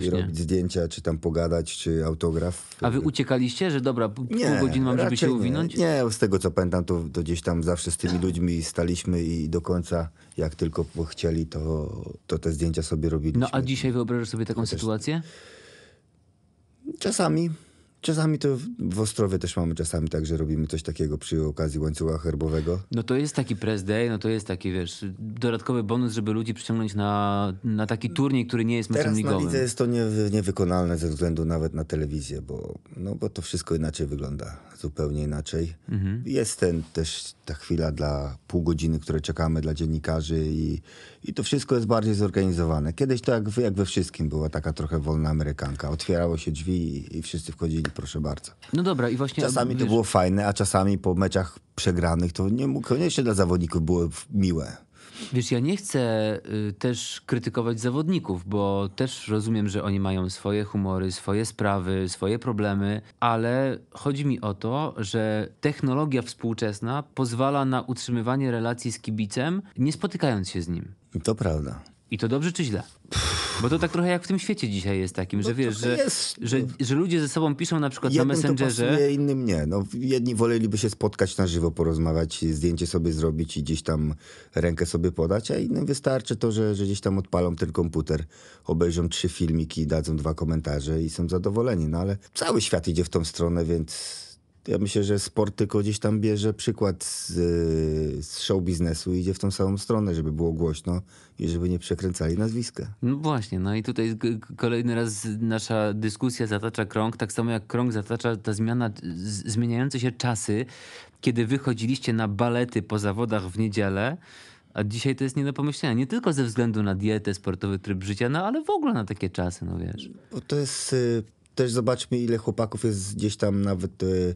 i, robić zdjęcia, czy tam pogadać, czy autograf. A wy uciekaliście, że dobra, pół godziny mam, żeby się uwinąć? Nie, nie, z tego co pamiętam, to, to gdzieś tam zawsze z tymi ludźmi staliśmy i do końca, jak tylko chcieli, to, to te zdjęcia sobie robiliśmy. No a dzisiaj wyobrażasz sobie taką sytuację? Czasami. Czasami to w- Ostrowie też mamy czasami tak, że robimy coś takiego przy okazji łańcucha herbowego. No to jest taki press day, no to jest taki, wiesz, dodatkowy bonus, żeby ludzi przyciągnąć na, na taki turniej, który nie jest meczem Teraz ligowym. lidze jest to nie, niewykonalne ze względu nawet na telewizję, bo, no, bo to wszystko inaczej wygląda, zupełnie inaczej. Mhm. Jest ten, też ta chwila dla pół godziny, które czekamy dla dziennikarzy i, i to wszystko jest bardziej zorganizowane. Kiedyś to jak, jak we wszystkim była taka trochę wolna amerykanka. Otwierało się drzwi i, wszyscy wchodzili, proszę bardzo. No dobra, i właśnie... Czasami to wiesz, było fajne, a czasami po meczach przegranych to nie, koniecznie dla zawodników było miłe. Wiesz, ja nie chcę y, też krytykować zawodników, bo też rozumiem, że oni mają swoje humory, swoje sprawy, swoje problemy, ale chodzi mi o to, że technologia współczesna pozwala na utrzymywanie relacji z kibicem, nie spotykając się z nim. To prawda. I to dobrze czy źle? Bo to tak trochę jak w tym świecie dzisiaj jest takim, że wiesz, że, jest. że, że ludzie ze sobą piszą na przykład na Jednym to Messengerze. pasuje, innym nie. No, jedni woleliby się spotkać na żywo, porozmawiać, zdjęcie sobie zrobić i gdzieś tam rękę sobie podać, a innym wystarczy to, że, że gdzieś tam odpalą ten komputer, obejrzą trzy filmiki, dadzą dwa komentarze i są zadowoleni. No ale cały świat idzie w tą stronę, więc Ja myślę, że sport tylko gdzieś tam bierze przykład z, y, z show biznesu i idzie w tą samą stronę, żeby było głośno i żeby nie przekręcali nazwiska. No właśnie, no i tutaj kolejny raz nasza dyskusja zatacza krąg, tak samo jak krąg zatacza ta zmiana, zmieniające się czasy, kiedy wychodziliście na balety po zawodach w niedzielę, a dzisiaj to jest nie do pomyślenia. Nie tylko ze względu na dietę, sportowy tryb życia, no ale w ogóle na takie czasy, no wiesz. Bo to jest, y, też zobaczmy ile chłopaków jest gdzieś tam nawet y,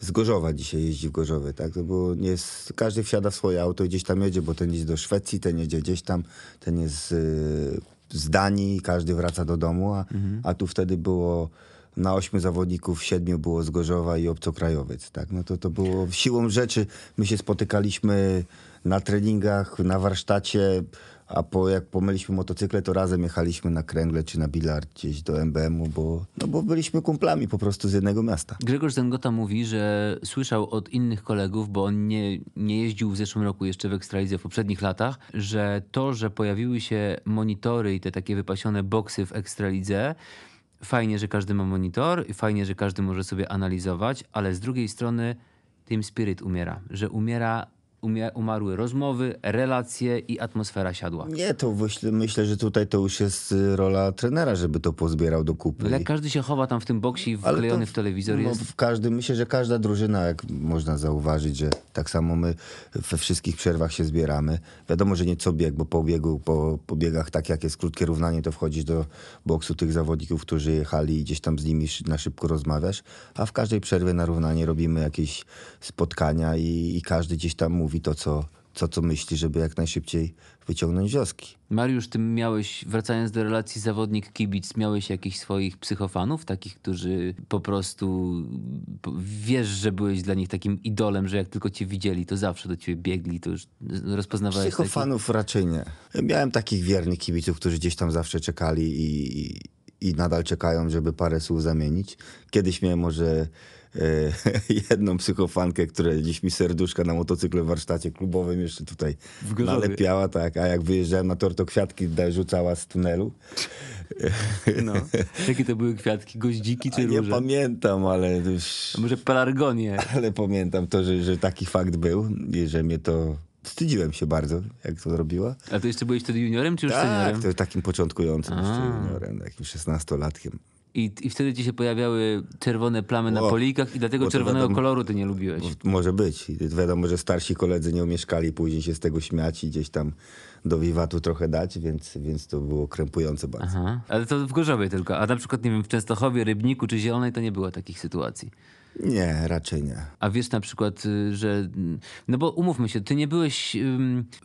z Gorzowa dzisiaj jeździ w Gorzowie, tak? No bo nie jest, każdy wsiada w swoje auto i gdzieś tam jedzie, bo ten jedzie do Szwecji, ten jedzie gdzieś tam, ten jest y, z Danii, każdy wraca do domu, a, a tu wtedy było na ośmiu zawodników siedmiu było z Gorzowa i obcokrajowiec, tak? No to to było siłą rzeczy, my się spotykaliśmy na treningach, na warsztacie, a po, jak pomyliśmy motocykle, to razem jechaliśmy na kręgle czy na bilard gdzieś do MBM-u, bo, no bo byliśmy kumplami po prostu z jednego miasta. Grzegorz Zęgota mówi, że słyszał od innych kolegów, bo on nie, nie jeździł w zeszłym roku jeszcze w Ekstralidze w poprzednich latach, że to, że pojawiły się monitory i te takie wypasione boksy w Ekstralidze, fajnie, że każdy ma monitor i fajnie, że każdy może sobie analizować, ale z drugiej strony Team Spirit umiera, że umiera, umarły rozmowy, relacje i atmosfera siadła. Nie, to myślę, myślę, że tutaj to już jest y, rola trenera, żeby to pozbierał do kupy. Ale każdy się chowa tam w tym boksie wklejony to w telewizor no, jest... w każdym, myślę, że każda drużyna, jak można zauważyć, że tak samo my we wszystkich przerwach się zbieramy. Wiadomo, że nie co bieg, bo po biegu, po, po biegach, tak jak jest krótkie równanie, to wchodzisz do boksu tych zawodników, którzy jechali i gdzieś tam z nimi na szybko rozmawiasz, a w każdej przerwie na równanie robimy jakieś spotkania i, i każdy gdzieś tam mówi to, co, co, co myśli, żeby jak najszybciej wyciągnąć wnioski. Mariusz, ty miałeś, wracając do relacji zawodnik-kibic, miałeś jakichś swoich psychofanów, takich, którzy po prostu wiesz, że byłeś dla nich takim idolem, że jak tylko cię widzieli, to zawsze do ciebie biegli, to już rozpoznawałeś. Psychofanów raczej nie. Miałem takich wiernych kibiców, którzy gdzieś tam zawsze czekali i, i, i nadal czekają, żeby parę słów zamienić. Kiedyś miałem może jedną psychofankę, która gdzieś mi serduszka na motocykle w warsztacie klubowym jeszcze tutaj nalepiała, tak. A jak wyjeżdżałem na tor, to kwiatki rzucała z tunelu. No. Jakie to były kwiatki? Goździki A czy nie róże? pamiętam, ale. A może pelargonie? Ale pamiętam to, że, że taki fakt był i że mnie to... Wstydziłem się bardzo, jak to robiła. A to jeszcze byłeś wtedy juniorem czy już Tak, seniorem? to takim początkującym jeszcze A. juniorem, takim szesnastolatkiem. I, I wtedy ci się pojawiały czerwone plamy na O, polikach i dlatego czerwonego wiadomo- koloru ty nie lubiłeś. Może być. Wiadomo, że starsi koledzy nie umieszkali później się z tego śmiać i gdzieś tam do wiwatu trochę dać, więc, więc to było krępujące bardzo. Aha. Ale to w Gorzowie tylko. A na przykład, nie wiem, w Częstochowie, Rybniku czy Zielonej to nie było takich sytuacji. Nie, raczej nie. A wiesz na przykład, y, że. No bo umówmy się, ty nie byłeś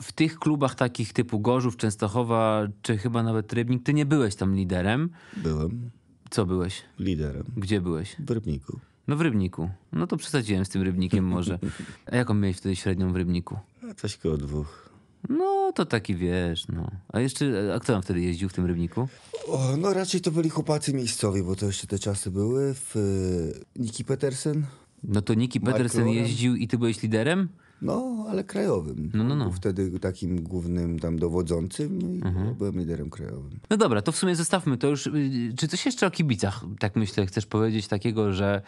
w tych klubach takich typu Gorzów, Częstochowa, czy chyba nawet Rybnik, ty nie byłeś tam liderem. Byłem Co byłeś? liderem Gdzie byłeś? w Rybniku. No w Rybniku. No to przesadziłem z tym Rybnikiem może. A jaką miałeś wtedy średnią w Rybniku? A coś koło dwóch. No to taki wiesz, no. A jeszcze, a kto tam wtedy jeździł w tym Rybniku? O, no raczej to byli chłopacy miejscowi, bo to jeszcze te czasy były. W e, Niki Petersen. No to Niki Petersen jeździł i ty byłeś liderem? No, ale krajowym. No, no, no. był wtedy takim głównym tam dowodzącym no i Mhm. byłem liderem krajowym. No dobra, to w sumie zostawmy to już. Y, Czy coś jeszcze o kibicach, tak myślę, chcesz powiedzieć takiego, że,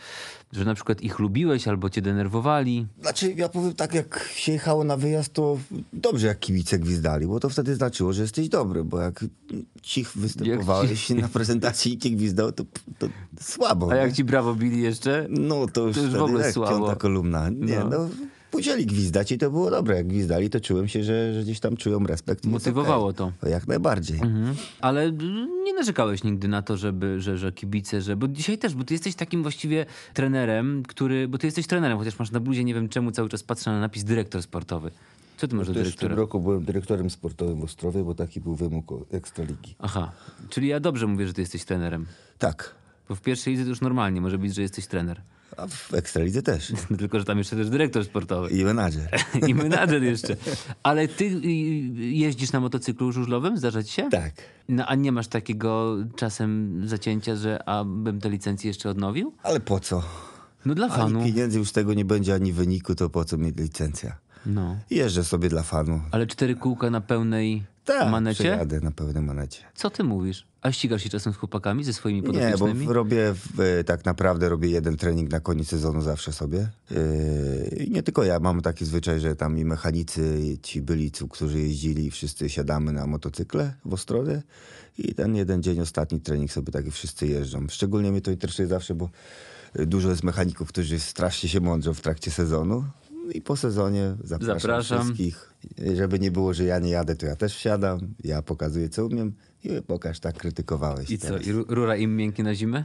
że na przykład ich lubiłeś albo cię denerwowali? Znaczy, ja powiem tak, jak się jechało na wyjazd, to dobrze jak kibice gwizdali, bo to wtedy znaczyło, że jesteś dobry, bo jak cich występowałeś na prezentacji i cię gwizdał, to, to słabo. A jak nie? ci brawo bili jeszcze? No to już, To już w ogóle jak słabo. piąta kolumna. Nie, No. no. Musieli gwizdać i to było dobre. Jak gwizdali, to czułem się, że, że gdzieś tam czują respekt. Motywowało okej. to. Jak najbardziej. Mhm. Ale y, nie narzekałeś nigdy na to, żeby, że, że kibice, że. Bo dzisiaj też, bo ty jesteś takim właściwie trenerem, który. Bo ty jesteś trenerem, chociaż masz na bluzie, nie wiem czemu cały czas patrzę na napis dyrektor sportowy. Co ty masz do Też w dyrektora? tym roku byłem dyrektorem sportowym w Ostrowie, bo taki był wymóg Ekstraligi. Aha, czyli ja dobrze mówię, że ty jesteś trenerem. Tak. Bo w pierwszej lidze to już normalnie może być, że jesteś trener. A w Ekstralidze też. Tylko, że tam jeszcze też dyrektor sportowy. I menadżer. I menadżer jeszcze. Ale ty y, jeździsz na motocyklu żużlowym? Zdarza ci się? Tak. No, a nie masz takiego czasem zacięcia, że a bym tę licencję jeszcze odnowił? Ale po co? No dla fanu. Ani pieniędzy już z tego nie będzie, ani wyniku, to po co mieć licencja? No. Jeżdżę sobie dla fanu. Ale cztery kółka na pełnej... Tak, manecie? przejadę na pewnej manecie. Co ty mówisz? A ścigasz się czasem z chłopakami, ze swoimi Nie, bo podopiecznymi? robię w, tak naprawdę robię jeden trening na koniec sezonu zawsze sobie. Yy, I nie tylko ja, mam taki zwyczaj, że tam i mechanicy, i ci byli, którzy jeździli, wszyscy siadamy na motocykle w Ostrowie i ten jeden dzień, ostatni trening sobie taki wszyscy jeżdżą. Szczególnie mnie to interesuje zawsze, bo dużo jest mechaników, którzy strasznie się mądrzą w trakcie sezonu. I po sezonie zapraszam, Zapraszam. wszystkich. Żeby nie było, że ja nie jadę, to ja też wsiadam. Ja pokazuję, co umiem. I pokaż, tak krytykowałeś. I co, teraz. i ru- rura im mięknie na zimę?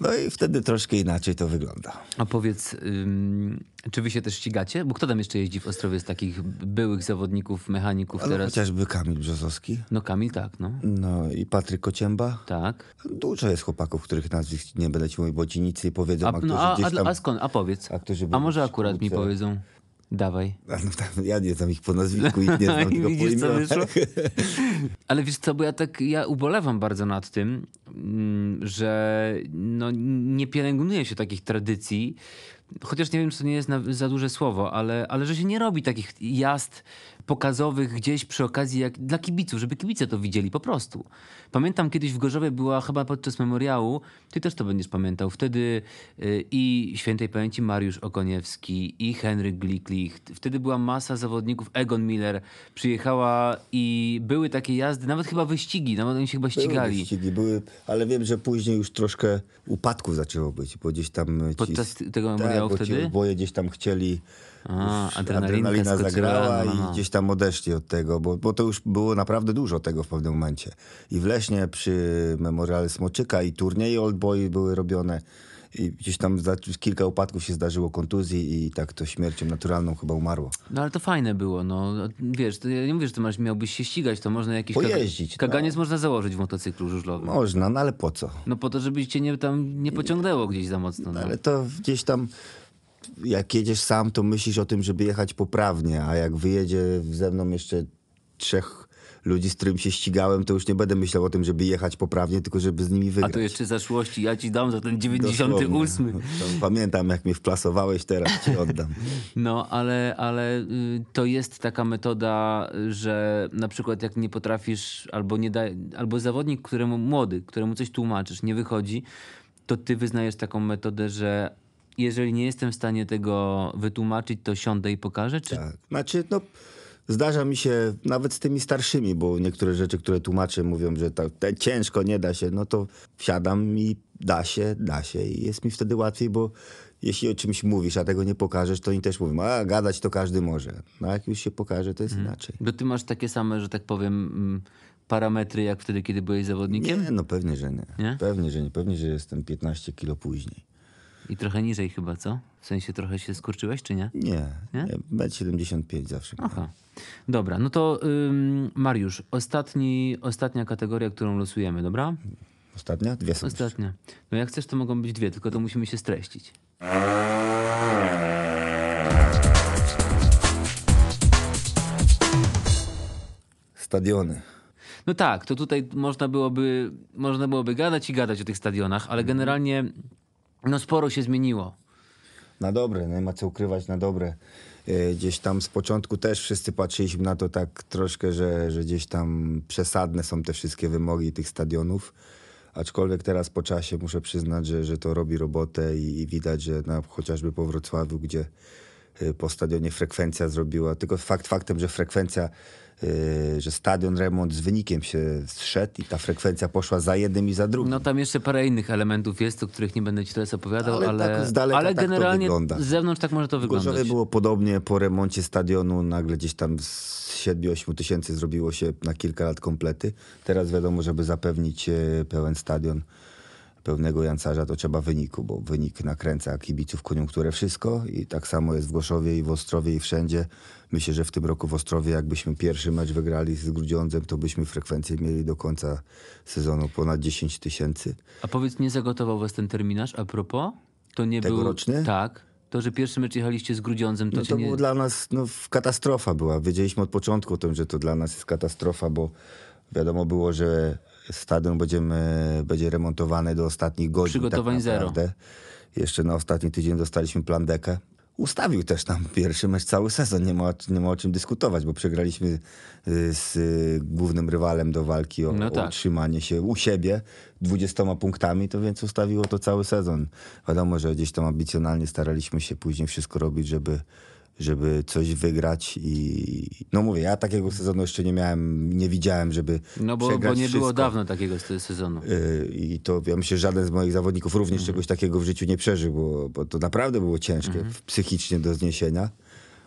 No i wtedy troszkę inaczej to wygląda. A powiedz, ym, czy wy się też ścigacie? Bo kto tam jeszcze jeździ w Ostrowie z takich byłych zawodników, mechaników Ale teraz? chociażby Kamil Brzozowski, No Kamil tak, no. no i Patryk Kocięba. Tak. Dużo jest chłopaków, których nazwisk nie będę ci mówił, bo ci nic nie powiedzą, A, a, no, a, a, skąd? A powiedz. a A może akurat mi powiedzą. Dawaj. A no ja nie znam ich po nazwisku, ich nie znam I tylko po widzisz, co imionach. wyszło? Ale wiesz co, bo ja tak, ja ubolewam bardzo nad tym, mm, że no, nie pielęgnuje się takich tradycji, chociaż nie wiem, czy to nie jest za duże słowo, ale, ale że się nie robi takich jazd pokazowych gdzieś przy okazji jak dla kibiców, żeby kibice to widzieli po prostu. Pamiętam kiedyś w Gorzowie była chyba podczas memoriału, ty też to będziesz pamiętał, wtedy y, i świętej pamięci Mariusz Okoniewski i Henryk Gliklich, wtedy była masa zawodników, Egon Miller przyjechała i były takie jazdy, nawet chyba wyścigi, nawet oni się chyba Były ścigali. wyścigi, były, ale wiem, że później już troszkę upadków zaczęło być, bo gdzieś tam ci... Podczas tego memoriału tak, bo wtedy? Ci oboje gdzieś tam chcieli... A, adrenalina skoczyła, zagrała no, no, no. i gdzieś tam odeszli od tego, bo, bo to już było naprawdę dużo tego w pewnym momencie. I w Leśnie przy memoriale Smoczyka i turnieje Old Boy były robione i gdzieś tam za, kilka upadków się zdarzyło kontuzji i tak to śmiercią naturalną chyba umarło. No ale to fajne było, no wiesz, to ja nie mówię, że ty masz, miałbyś się ścigać, to można jakiś Pojeździć, no. kaganiec można założyć w motocyklu żużlowym. Można, no ale po co? No po to, żeby cię nie, tam nie pociągnęło gdzieś za mocno. No. Ale to gdzieś tam, jak jedziesz sam, to myślisz o tym, żeby jechać poprawnie, a jak wyjedzie ze mną jeszcze trzech ludzi, z którym się ścigałem, to już nie będę myślał o tym, żeby jechać poprawnie, tylko żeby z nimi A wygrać. to jeszcze zaszłości, ja ci dam za ten Dosłownie. 98. To Pamiętam, jak mnie wplasowałeś, teraz ci oddam. No, ale, ale y, to jest taka metoda, że na przykład jak nie potrafisz, albo nie da, albo zawodnik, któremu młody, któremu coś tłumaczysz, nie wychodzi, to ty wyznajesz taką metodę, że jeżeli nie jestem w stanie tego wytłumaczyć, to siądę i pokażę? Czy... Tak. Znaczy, no, zdarza mi się nawet z tymi starszymi, bo niektóre rzeczy, które tłumaczę, mówią, że to, te ciężko, nie da się, no to wsiadam i da się, da się i jest mi wtedy łatwiej, bo jeśli o czymś mówisz, a tego nie pokażesz, to oni też mówią, a gadać to każdy może. No jak już się pokaże, to jest inaczej. Bo ty masz takie same, że tak powiem, mm, parametry jak wtedy, kiedy byłeś zawodnikiem? Nie, no pewnie, że nie. Nie? Pewnie, że nie. Pewnie, że jestem 15 kilo później. I trochę niżej chyba, co? W sensie trochę się skurczyłeś, czy nie? Nie, Nie? nie? 1,75 zawsze. Aha. Dobra, no to ym, Mariusz, ostatni, ostatnia kategoria, którą losujemy, dobra? Ostatnia? Dwie są. Ostatnia. No jak chcesz, to mogą być dwie, tylko to musimy się streścić. Stadiony. No tak, to tutaj można byłoby, można byłoby gadać i gadać o tych stadionach, ale generalnie no sporo się zmieniło. Na dobre, nie ma co ukrywać, na dobre. E, Gdzieś tam z początku też wszyscy patrzyliśmy na to tak troszkę, że, że gdzieś tam przesadne są te wszystkie wymogi tych stadionów. Aczkolwiek teraz po czasie muszę przyznać, że, że to robi robotę i, i widać, że na, chociażby po Wrocławiu, gdzie po stadionie frekwencja zrobiła, tylko fakt faktem, że frekwencja, e, że stadion remont z wynikiem się zszedł i ta frekwencja poszła za jednym i za drugim. No tam jeszcze parę innych elementów jest, o których nie będę ci teraz opowiadał, Ale ale, tak z daleka ale tak generalnie z zewnątrz tak może to W Gorzowie wyglądać. było podobnie po remoncie stadionu. Nagle gdzieś tam z 7-8 tysięcy zrobiło się na kilka lat komplety. Teraz wiadomo, żeby zapewnić e, pełen stadion, pełnego jancarza, to trzeba wyniku, bo wynik nakręca kibiców, koniunkturę, wszystko. I tak samo jest w Głoszowie i w Ostrowie i wszędzie. Myślę, że w tym roku w Ostrowie, jakbyśmy pierwszy mecz wygrali z Grudziądzem, to byśmy frekwencję mieli do końca sezonu ponad 10 tysięcy. A powiedz, nie zagotował was ten terminarz a propos? To nie był... Tegoroczny? Tak. To, że pierwszy mecz jechaliście z Grudziądzem, to No to nie... było dla nas no, katastrofa była. Wiedzieliśmy od początku o tym, że to dla nas jest katastrofa, bo wiadomo było, że stadion będziemy, będzie remontowany do ostatnich godzin. Przygotowań tak zero. Jeszcze na ostatni tydzień dostaliśmy plandekę ustawił też tam pierwszy mecz cały sezon. Nie ma, nie ma o czym dyskutować, bo przegraliśmy y, z y, głównym rywalem do walki o, No o tak. utrzymanie się u siebie 20 punktami, to więc ustawiło to cały sezon. Wiadomo, że gdzieś tam ambicjonalnie staraliśmy się później wszystko robić, żeby, żeby coś wygrać i no mówię, ja takiego sezonu jeszcze nie miałem, nie widziałem, żeby No bo, bo nie było wszystko. dawno takiego se- sezonu. Yy, I to ja myślę, że żaden z moich zawodników również Mhm. czegoś takiego w życiu nie przeżył, bo, bo to naprawdę było ciężkie Mhm. psychicznie do zniesienia.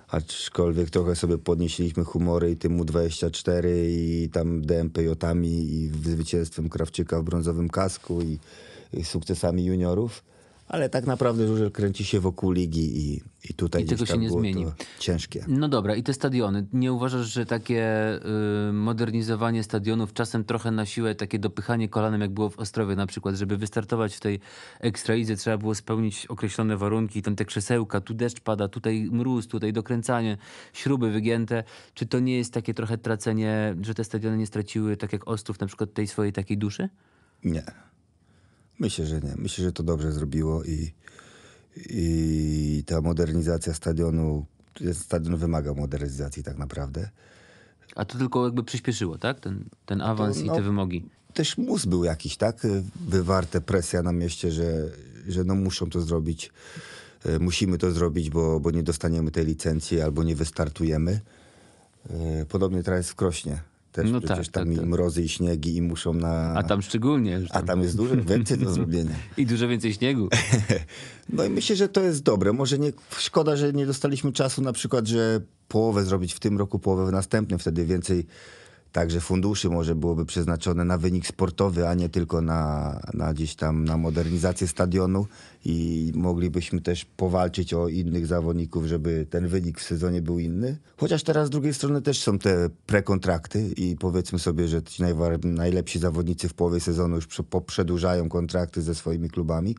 Aczkolwiek trochę sobie podnieśliśmy humory i tym U24 i tam DMPJ-ami i zwycięstwem Krawczyka w brązowym kasku i, i sukcesami juniorów. Ale tak naprawdę żużel kręci się wokół ligi i, i tutaj I tego się nie było zmieni. ciężkie. No dobra, i te stadiony. Nie uważasz, że takie y, modernizowanie stadionów czasem trochę na siłę, takie dopychanie kolanem, jak było w Ostrowie na przykład, żeby wystartować w tej ekstraidze, trzeba było spełnić określone warunki, tam te krzesełka, tu deszcz pada, tutaj mróz, tutaj dokręcanie, śruby wygięte. Czy to nie jest takie trochę tracenie, że te stadiony nie straciły, tak jak Ostrów, na przykład tej swojej takiej duszy? Nie. Myślę, że nie. Myślę, że to dobrze zrobiło i, i ta modernizacja stadionu, stadion wymaga modernizacji tak naprawdę. A to tylko jakby przyspieszyło, tak? Ten, ten awans To, i no, te wymogi. Też mus był jakiś, tak? Wywarte presja na mieście, że, że no muszą to zrobić. E, Musimy to zrobić, bo, bo nie dostaniemy tej licencji albo nie wystartujemy. E, Podobnie teraz jest w Krośnie. Też No przecież tak, tam tak, i tak. mrozy i śniegi i muszą na... A tam szczególnie. Już a tam. tam jest dużo więcej do zrobienia. I dużo więcej śniegu. No i myślę, że to jest dobre. Może nie, szkoda, że nie dostaliśmy czasu na przykład, że połowę zrobić w tym roku, połowę w następnym. Wtedy więcej także funduszy może byłoby przeznaczone na wynik sportowy, a nie tylko na, na gdzieś tam na modernizację stadionu i moglibyśmy też powalczyć o innych zawodników, żeby ten wynik w sezonie był inny. Chociaż teraz z drugiej strony też są te prekontrakty i powiedzmy sobie, że ci najlepsi zawodnicy w połowie sezonu już prze- poprzedłużają kontrakty ze swoimi klubami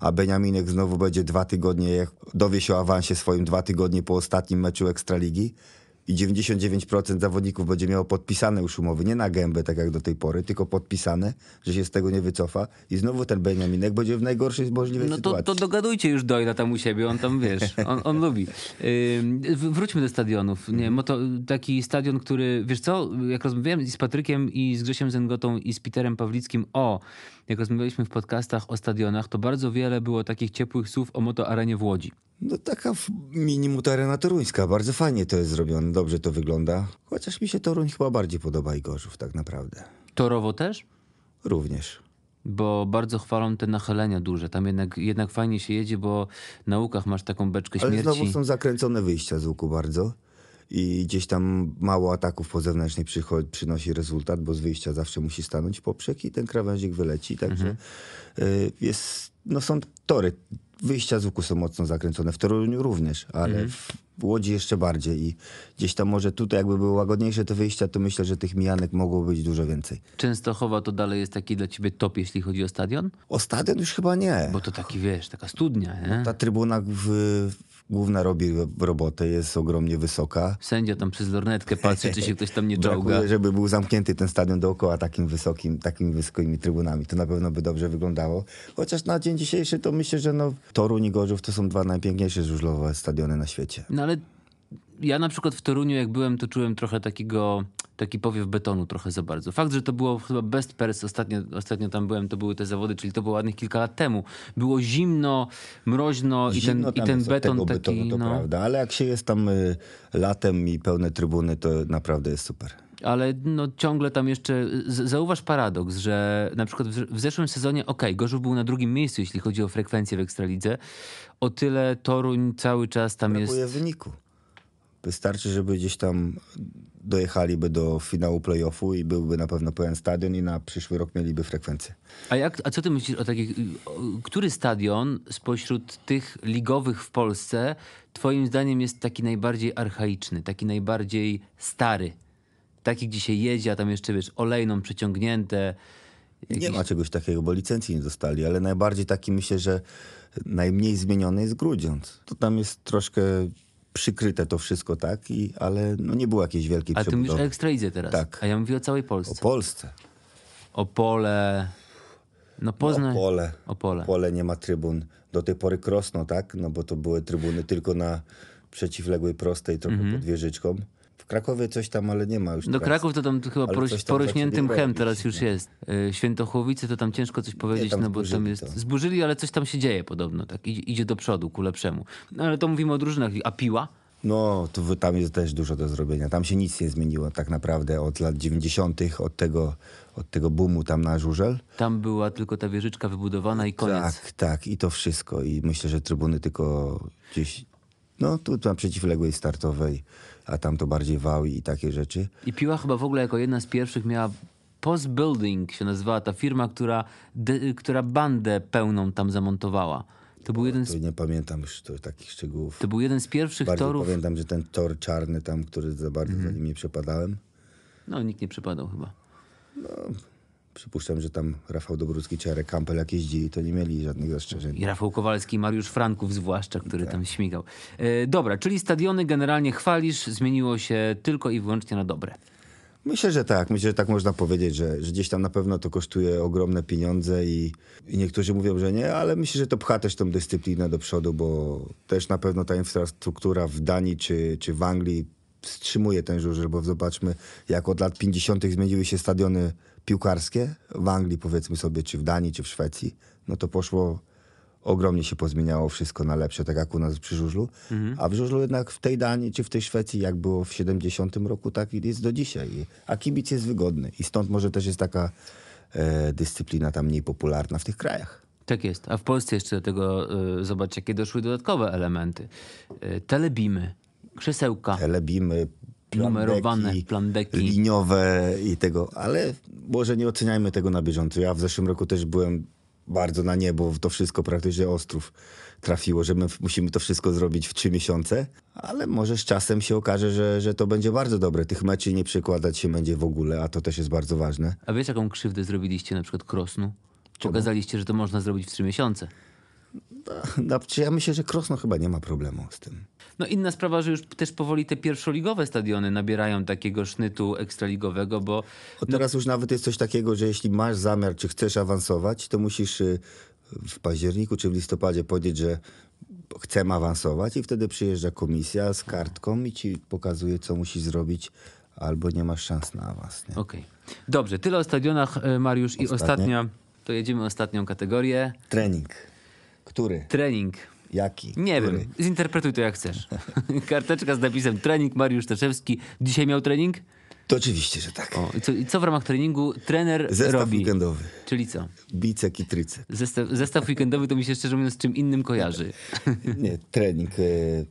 a Beniaminek znowu będzie dwa tygodnie, dowie się o awansie swoim dwa tygodnie po ostatnim meczu Ekstraligi i 99% zawodników będzie miało podpisane już umowy, nie na gębę, tak jak do tej pory, tylko podpisane, że się z tego nie wycofa i znowu ten Beniaminek będzie w najgorszej możliwej No to, sytuacji. to dogadujcie już Doyla tam u siebie, on tam wiesz, on, on lubi. Wróćmy do stadionów. Nie, Mhm. bo to taki stadion, który, wiesz co, jak rozmawiałem z Patrykiem i z Grzesiem Zęgotą i z Peterem Pawlickim o, jak rozmawialiśmy w podcastach o stadionach, to bardzo wiele było takich ciepłych słów o Moto Arenie w Łodzi. No taka w- minimum ta arena toruńska, bardzo fajnie to jest zrobione, dobrze to wygląda, chociaż mi się Toruń chyba bardziej podoba i Gorzów tak naprawdę. Torowo też? Również. Bo bardzo chwalą te nachylenia duże. Tam jednak, jednak fajnie się jedzie, bo na łukach masz taką beczkę Ale śmierci. znowu są zakręcone wyjścia z łuku bardzo. I gdzieś tam mało ataków po zewnętrznej przynosi rezultat, bo z wyjścia zawsze musi stanąć poprzek i ten krawędzik wyleci. Także y, jest, no są tory. Wyjścia z łuku są mocno zakręcone. W Toruniu również, ale w Łodzi jeszcze bardziej. I gdzieś tam może tutaj jakby były łagodniejsze te wyjścia, to myślę, że tych mijanek mogło być dużo więcej. Częstochowa to dalej jest taki dla ciebie top, jeśli chodzi o stadion? O stadion już chyba nie. Bo to taki, wiesz, taka studnia, nie? Ta trybuna w, główna robi robotę, jest ogromnie wysoka. Sędzia tam przez lornetkę patrzy, czy się ktoś tam nie czołga. Brakuje, żeby był zamknięty ten stadion dookoła takim wysokim, takimi wysokimi trybunami. To na pewno by dobrze wyglądało. Chociaż na dzień dzisiejszy to myślę, że no, Toruń i Gorzów to są dwa najpiękniejsze żużlowe stadiony na świecie. No ale ja na przykład w Toruniu, jak byłem, to czułem trochę takiego, taki powiew betonu trochę za bardzo. Fakt, że to było chyba best pers, ostatnio, ostatnio tam byłem, to były te zawody, czyli to było ładnych kilka lat temu. Było zimno, mroźno i ten, Zimno i ten jest od beton tego taki, betonu, to no. prawda. Ale jak się jest tam y, latem i pełne trybuny, to naprawdę jest super. Ale no, ciągle tam jeszcze. Zauważ paradoks, że na przykład w, zeszłym sezonie, okej, Gorzów był na drugim miejscu, jeśli chodzi o frekwencję w Ekstralidze. O tyle Toruń cały czas tam jest. Brakuje wyniku. Wystarczy, żeby gdzieś tam dojechaliby do finału playoffu i byłby na pewno pełen stadion i na przyszły rok mieliby frekwencję. A, jak, a co ty myślisz o takich. Który stadion spośród tych ligowych w Polsce, Twoim zdaniem, jest taki najbardziej archaiczny, taki najbardziej stary? Taki, gdzie się jedzie, a tam jeszcze wiesz, olejną przeciągnięte. Nie ma czegoś takiego, bo licencji nie dostali, ale najbardziej taki myślę, że najmniej zmieniony jest Grudziądz. To tam jest troszkę przykryte to wszystko, tak? I, ale no nie było jakiejś wielkiej A ty mówisz o Ekstralidze teraz. Tak. A ja mówię o całej O Polsce. Polsce. Opole. No Poznań, Opole. Opole. Opole nie ma trybun. Do tej pory Krosno, tak? No bo to były trybuny tylko na przeciwległej prostej, trochę pod wieżyczką. Krakowie coś tam, ale nie ma już Do teraz. Kraków to tam chyba poroś, porośniętym robić, teraz już no. jest. Y, Świętochłowice to tam ciężko coś powiedzieć, no bo tam jest... to. Zburzyli, ale coś tam się dzieje podobno, tak? Idzie, idzie do przodu, ku lepszemu. No ale to mówimy o drużynach. A Piła? No, to tam jest też dużo do zrobienia. Tam się nic nie zmieniło tak naprawdę od lat 90., od tego, od tego boomu tam na żużel. Tam była tylko ta wieżyczka wybudowana i koniec. Tak, tak, i to wszystko. I myślę, że trybuny tylko gdzieś, no tu na przeciwległej startowej, a tam to bardziej wał i takie rzeczy. I Piła chyba w ogóle jako jedna z pierwszych miała Post Building się nazywała ta firma, która, de, która bandę pełną tam zamontowała. To był jeden To z, nie pamiętam już to, takich szczegółów. to był jeden z pierwszych Bardziej torów. pamiętam, że ten tor czarny tam, który za bardzo Mhm. za nim nie przepadałem. No nikt nie przypadał chyba. Przypuszczam, że tam Rafał Dobrucki czy Arek Kampel jak jeździli, to nie mieli żadnych zastrzeżeń. I Rafał Kowalski, Mariusz Franków zwłaszcza, który Tak. tam śmigał. E, dobra, czyli stadiony generalnie chwalisz, zmieniło się tylko i wyłącznie na dobre. Myślę, że tak. Myślę, że tak można powiedzieć, że, że gdzieś tam na pewno to kosztuje ogromne pieniądze i, i niektórzy mówią, że nie, ale myślę, że to pcha też tą dyscyplinę do przodu, bo też na pewno ta infrastruktura w Danii czy, czy w Anglii wstrzymuje ten żużel, bo zobaczmy, jak od lat 50. zmieniły się stadiony piłkarskie w Anglii, powiedzmy sobie, czy w Danii, czy w Szwecji, no to poszło ogromnie się pozmieniało wszystko na lepsze, tak jak u nas przy żużlu. A w żużlu jednak w tej Danii czy w tej Szwecji, jak było w 70 roku, tak jest do dzisiaj. A kibic jest wygodny. I stąd może też jest taka e, dyscyplina tam mniej popularna w tych krajach. Tak jest. A w Polsce jeszcze do tego, y, zobacz, jakie doszły dodatkowe elementy. Y, telebimy, krzesełka. Telebimy, Numerowane plandeki. liniowe i tego, ale może nie oceniajmy tego na bieżąco. Ja w zeszłym roku też byłem bardzo na niebo, to wszystko praktycznie Ostrów trafiło, że my musimy to wszystko zrobić w trzy miesiące, ale może z czasem się okaże, że, że to będzie bardzo dobre. Tych meczy nie przekładać się będzie w ogóle, a to też jest bardzo ważne. A wiesz, jaką krzywdę zrobiliście na przykład Krosnu? Pokazaliście, że to można zrobić w trzy miesiące. No, ja myślę, że Krosno chyba nie ma problemu z tym. No inna sprawa, że już też powoli te pierwszoligowe stadiony nabierają takiego sznytu ekstraligowego, bo Bo teraz już nawet jest coś takiego, że jeśli masz zamiar, czy chcesz awansować, to musisz y, w październiku czy w listopadzie powiedzieć, że chcę awansować i wtedy przyjeżdża komisja z kartką i ci pokazuje, co musisz zrobić, albo nie masz szans na awans. Okej. Dobrze, tyle o stadionach, e, Mariusz. I Ostatnie? ostatnia, to jedziemy ostatnią kategorię. Trening. Który? Trening. Jaki? Nie Który? wiem, zinterpretuj to jak chcesz. Karteczka z napisem trening Mariusz Staszewski. Dzisiaj miał trening? To oczywiście, że tak. O, i, co, I co w ramach treningu trener Zestaw robi? weekendowy. Czyli co? Bicek i trycek. Zestaw, zestaw weekendowy to mi się szczerze mówiąc z czym innym kojarzy. Nie, trening. y,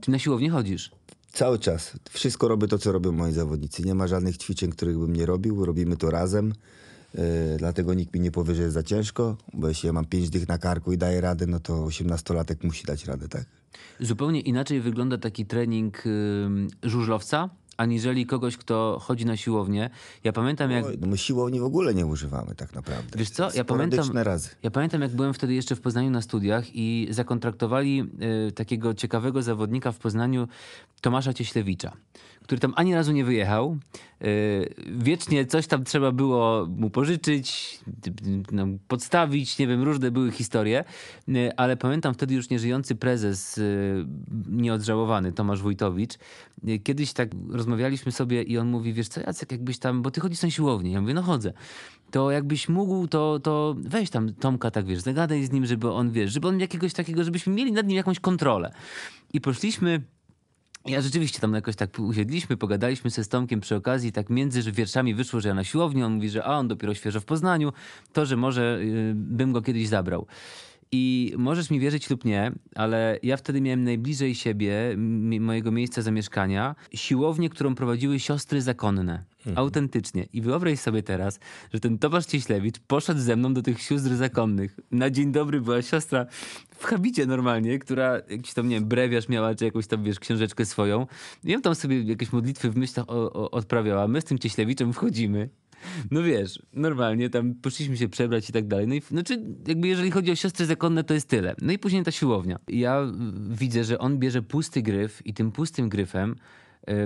Czy na siłownię chodzisz? Cały czas. Wszystko robię to, co robią moi zawodnicy. Nie ma żadnych ćwiczeń, których bym nie robił. Robimy to razem. Yy, dlatego nikt mi nie powie, że jest za ciężko, bo jeśli ja mam pięć dych na karku i daję radę, no to osiemnastolatek musi dać radę, tak? Zupełnie inaczej wygląda taki trening żużlowca, aniżeli kogoś, kto chodzi na siłownię. Ja pamiętam jak... Oj, no my siłowni w ogóle nie używamy tak naprawdę. Wiesz co, ja pamiętam, razy. ja pamiętam, jak byłem wtedy jeszcze w Poznaniu na studiach i zakontraktowali y, takiego ciekawego zawodnika w Poznaniu, Tomasza Cieślewicza, który tam ani razu nie wyjechał. Y, wiecznie coś tam trzeba było mu pożyczyć, podstawić, nie wiem, różne były historie, y, ale pamiętam wtedy już nieżyjący prezes, y, nieodżałowany Tomasz Wójtowicz, kiedyś tak rozmawialiśmy sobie i on mówi, wiesz co Jacek, jakbyś tam, bo ty chodzisz na siłownię. Ja mówię, no chodzę to jakbyś mógł, to, to weź tam Tomka, tak wiesz, zagadaj z nim, żeby on, wiesz, żeby on jakiegoś takiego, żebyśmy mieli nad nim jakąś kontrolę. I poszliśmy, ja rzeczywiście tam jakoś tak usiedliśmy, pogadaliśmy sobie z Tomkiem przy okazji, tak między wierszami wyszło, że ja na siłowni, on mówi, że a on dopiero świeżo w Poznaniu, to, że może y, bym go kiedyś zabrał. I możesz mi wierzyć lub nie, ale ja wtedy miałem najbliżej siebie, mojego miejsca zamieszkania, siłownię, którą prowadziły siostry zakonne. Autentycznie. I wyobraź sobie teraz, że ten Tomasz Cieślewicz poszedł ze mną do tych sióstr zakonnych. Na dzień dobry była siostra w habicie normalnie, która jakiś tam, nie wiem, brewiarz miała, czy jakąś tam, wiesz, książeczkę swoją. I on tam sobie jakieś modlitwy w myślach o, o, odprawiała. My z tym Cieślewiczem wchodzimy. No wiesz, normalnie tam poszliśmy się przebrać i tak dalej. No i znaczy, jakby jeżeli chodzi o siostry zakonne, to jest tyle. No i później ta siłownia. Ja widzę, że on bierze pusty gryf i tym pustym gryfem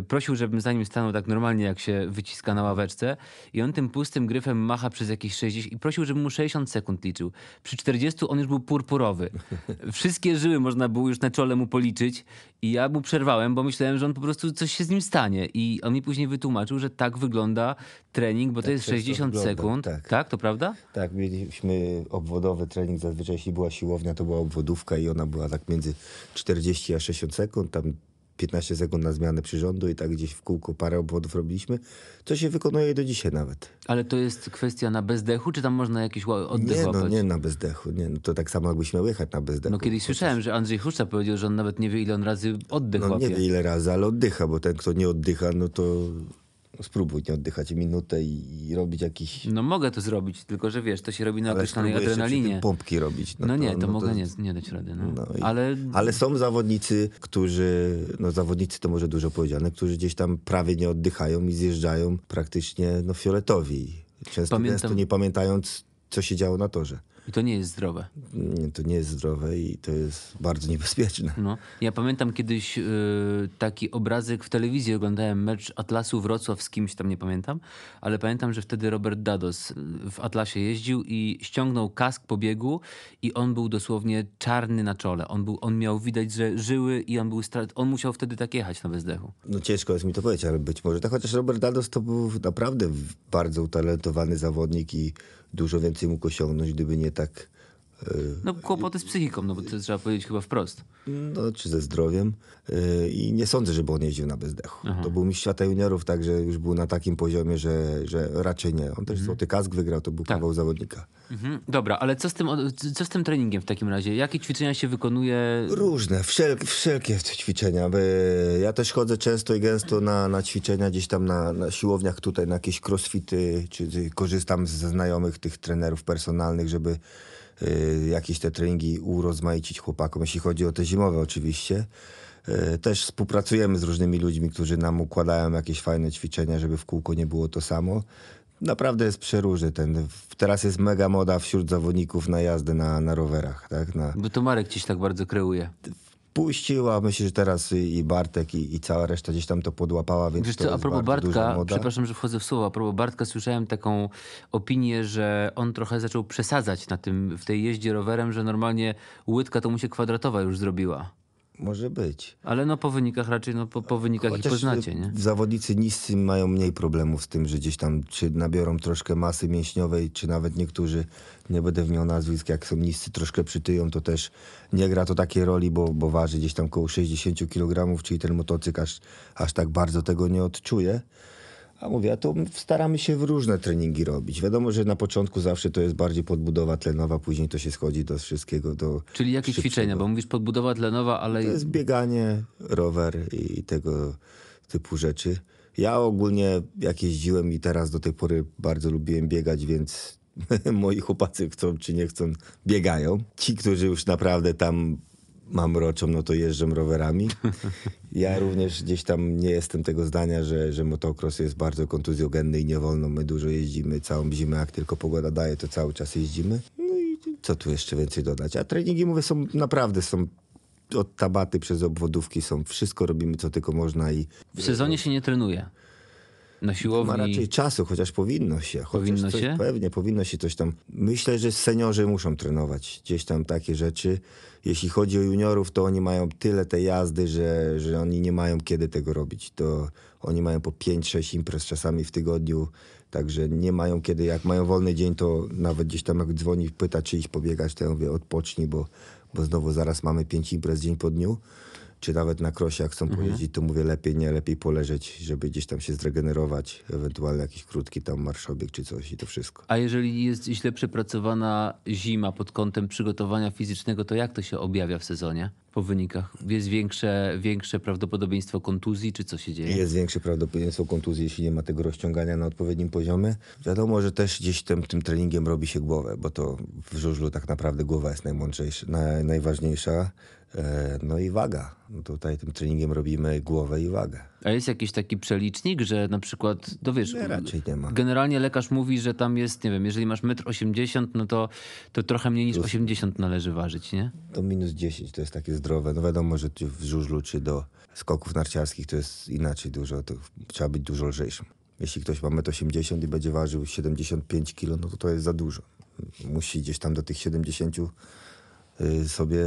prosił, żebym za nim stanął tak normalnie, jak się wyciska na ławeczce i on tym pustym gryfem macha przez jakieś 60 i prosił, żebym mu 60 sekund liczył. Przy 40 on już był purpurowy. Wszystkie żyły można było już na czole mu policzyć i ja mu przerwałem, bo myślałem, że on po prostu coś się z nim stanie i on mi później wytłumaczył, że tak wygląda trening, bo to jest często 60 wygląda, sekund. tak. tak, to prawda? Tak, mieliśmy obwodowy trening, zazwyczaj jeśli była siłownia, to była obwodówka i ona była tak między 40 a 60 sekund, tam 15 sekund na zmianę przyrządu i tak gdzieś w kółko parę obwodów robiliśmy, co się wykonuje do dzisiaj nawet. Ale to jest kwestia na bezdechu, czy tam można jakiś oddech Nie, no łapać? nie na bezdechu, nie, no to tak samo jakbyś miał jechać na bezdechu. No kiedyś słyszałem, że Andrzej Huszcza powiedział, że on nawet nie wie, ile on razy oddech No łapie. nie wie ile razy, ale oddycha, bo ten, kto nie oddycha, no to spróbuj nie oddychać minutę i, i robić jakiś... No mogę to zrobić, tylko że wiesz, to się robi na Ale określonej adrenalinie. pompki robić. No, nie, to, mogę nie, nie dać rady. No. No i- Ale Ale są zawodnicy, którzy, no zawodnicy to może dużo powiedziane, którzy gdzieś tam prawie nie oddychają i zjeżdżają praktycznie no fioletowi. Często Pamiętam- gęsto nie pamiętając, co się działo na torze. I to nie jest zdrowe. Nie, to nie jest zdrowe i to jest bardzo niebezpieczne. No. Ja pamiętam kiedyś y, taki obrazek w telewizji, oglądałem mecz Atlasu Wrocław z kimś tam, nie pamiętam, ale pamiętam, że wtedy Robert Dados y, w Atlasie jeździł i ściągnął kask po biegu i on był dosłownie czarny na czole. On, był, on miał widać, że żyły i on był stra- on musiał wtedy tak jechać na bezdechu. No ciężko jest mi to powiedzieć, ale być może tak, chociaż Robert Dados to był naprawdę bardzo utalentowany zawodnik i dużo więcej mógł osiągnąć, gdyby nie tak, No kłopoty z psychiką, no bo to trzeba powiedzieć chyba wprost. no czy ze zdrowiem yy, i nie sądzę, żeby on jeździł na bezdechu. To był mistrz świata juniorów, także już był na takim poziomie, że, że raczej nie. On też złoty kask wygrał, to był kawał zawodnika. Mhm. Dobra, ale co z, tym, co z tym treningiem w takim razie? Jakie ćwiczenia się wykonuje? Różne, wszelkie, wszelkie ćwiczenia. By- Ja też chodzę często i gęsto na, na ćwiczenia gdzieś tam na, na siłowniach tutaj, na jakieś crossfity, czy, korzystam ze znajomych tych trenerów personalnych, żeby jakieś te treningi urozmaicić chłopakom, jeśli chodzi o te zimowe oczywiście. Y, Też współpracujemy z różnymi ludźmi, którzy nam układają jakieś fajne ćwiczenia, żeby w kółko nie było to samo. Naprawdę jest przeróżny ten. Teraz jest mega moda wśród zawodników na jazdę na, na rowerach, tak? Na, Bo to Marek gdzieś tak bardzo kreuje. Puścił, a myślę, że teraz i Bartek i, i cała reszta gdzieś tam to podłapała, więc Wiesz to co, a propos Bartka, przepraszam, że wchodzę w słowo, a propos Bartka słyszałem taką opinię, że on trochę zaczął przesadzać na tym, w tej jeździe rowerem, że normalnie łydka to mu się kwadratowa już zrobiła. Może być. Ale no po wynikach raczej, no po, po wynikach ich Chociaż poznacie, nie? zawodnicy niscy mają mniej problemów z tym, że gdzieś tam czy nabiorą troszkę masy mięśniowej, czy nawet niektórzy, nie będę w nią nazwisk, jak są niscy, troszkę przytyją, to też nie gra to takiej roli, bo, bo waży gdzieś tam około 60 kg, czyli ten motocykl aż, aż tak bardzo tego nie odczuje. A mówię, a to staramy się w różne treningi robić. Wiadomo, że na początku zawsze to jest bardziej podbudowa tlenowa, później to się schodzi do wszystkiego, do Czyli jakie szybszego. ćwiczenia? Bo mówisz podbudowa tlenowa, ale To jest bieganie, rower i tego typu rzeczy. Ja ogólnie jak jeździłem i teraz do tej pory bardzo lubiłem biegać, więc moi chłopacy chcą czy nie chcą, biegają. Ci, którzy już naprawdę tam mam roczą, no to jeżdżą rowerami. Ja również gdzieś tam nie jestem tego zdania, że, że motocross jest bardzo kontuzjogenny i nie wolno. My dużo jeździmy całą zimę, jak tylko pogoda daje, to cały czas jeździmy. No i co tu jeszcze więcej dodać? A treningi, mówię, są naprawdę, są od tabaty przez obwodówki, są wszystko robimy, co tylko można i w sezonie się nie trenuje. Na ma siłowni. raczej czasu, chociaż powinno się. Chociaż Powinno coś, się? Pewnie, powinno się coś tam. Myślę, że seniorzy muszą trenować gdzieś tam takie rzeczy. Jeśli chodzi o juniorów, to oni mają tyle tej jazdy, że, że oni nie mają kiedy tego robić. To oni mają po 5-6 imprez czasami w tygodniu, także nie mają kiedy. Jak mają wolny dzień, to nawet gdzieś tam jak dzwoni, pyta, czy iść pobiegać, to ja mówię, odpocznij, bo, bo znowu zaraz mamy 5 imprez dzień po dniu. Czy nawet na krosie, jak chcą Mhm. pojeździć, to mówię lepiej nie, lepiej poleżeć, żeby gdzieś tam się zregenerować, ewentualnie jakiś krótki tam marszobieg czy coś i to wszystko. A jeżeli jest źle przepracowana zima pod kątem przygotowania fizycznego, to jak to się objawia w sezonie po wynikach? Jest większe, większe prawdopodobieństwo kontuzji, czy co się dzieje? Jest większe prawdopodobieństwo kontuzji, jeśli nie ma tego rozciągania na odpowiednim poziomie. Wiadomo, że też gdzieś tym, tym treningiem robi się głowę, bo to w żużlu tak naprawdę głowa jest najmądrzejsza, naj, najważniejsza. E, No i waga. No tutaj tym treningiem robimy głowę i wagę. A jest jakiś taki przelicznik, że na przykład, to wiesz, Nie, raczej nie ma. generalnie lekarz mówi, że tam jest, nie wiem, jeżeli masz 1,80 m, no to, to trochę mniej niż 80 należy ważyć, nie? Do minus 10 to jest takie zdrowe. No wiadomo, że w żużlu czy do skoków narciarskich to jest inaczej dużo. To trzeba być dużo lżejszym. Jeśli ktoś ma 1,80 m i będzie ważył 75 kg, no to to jest za dużo. Musi gdzieś tam do tych 70 y, sobie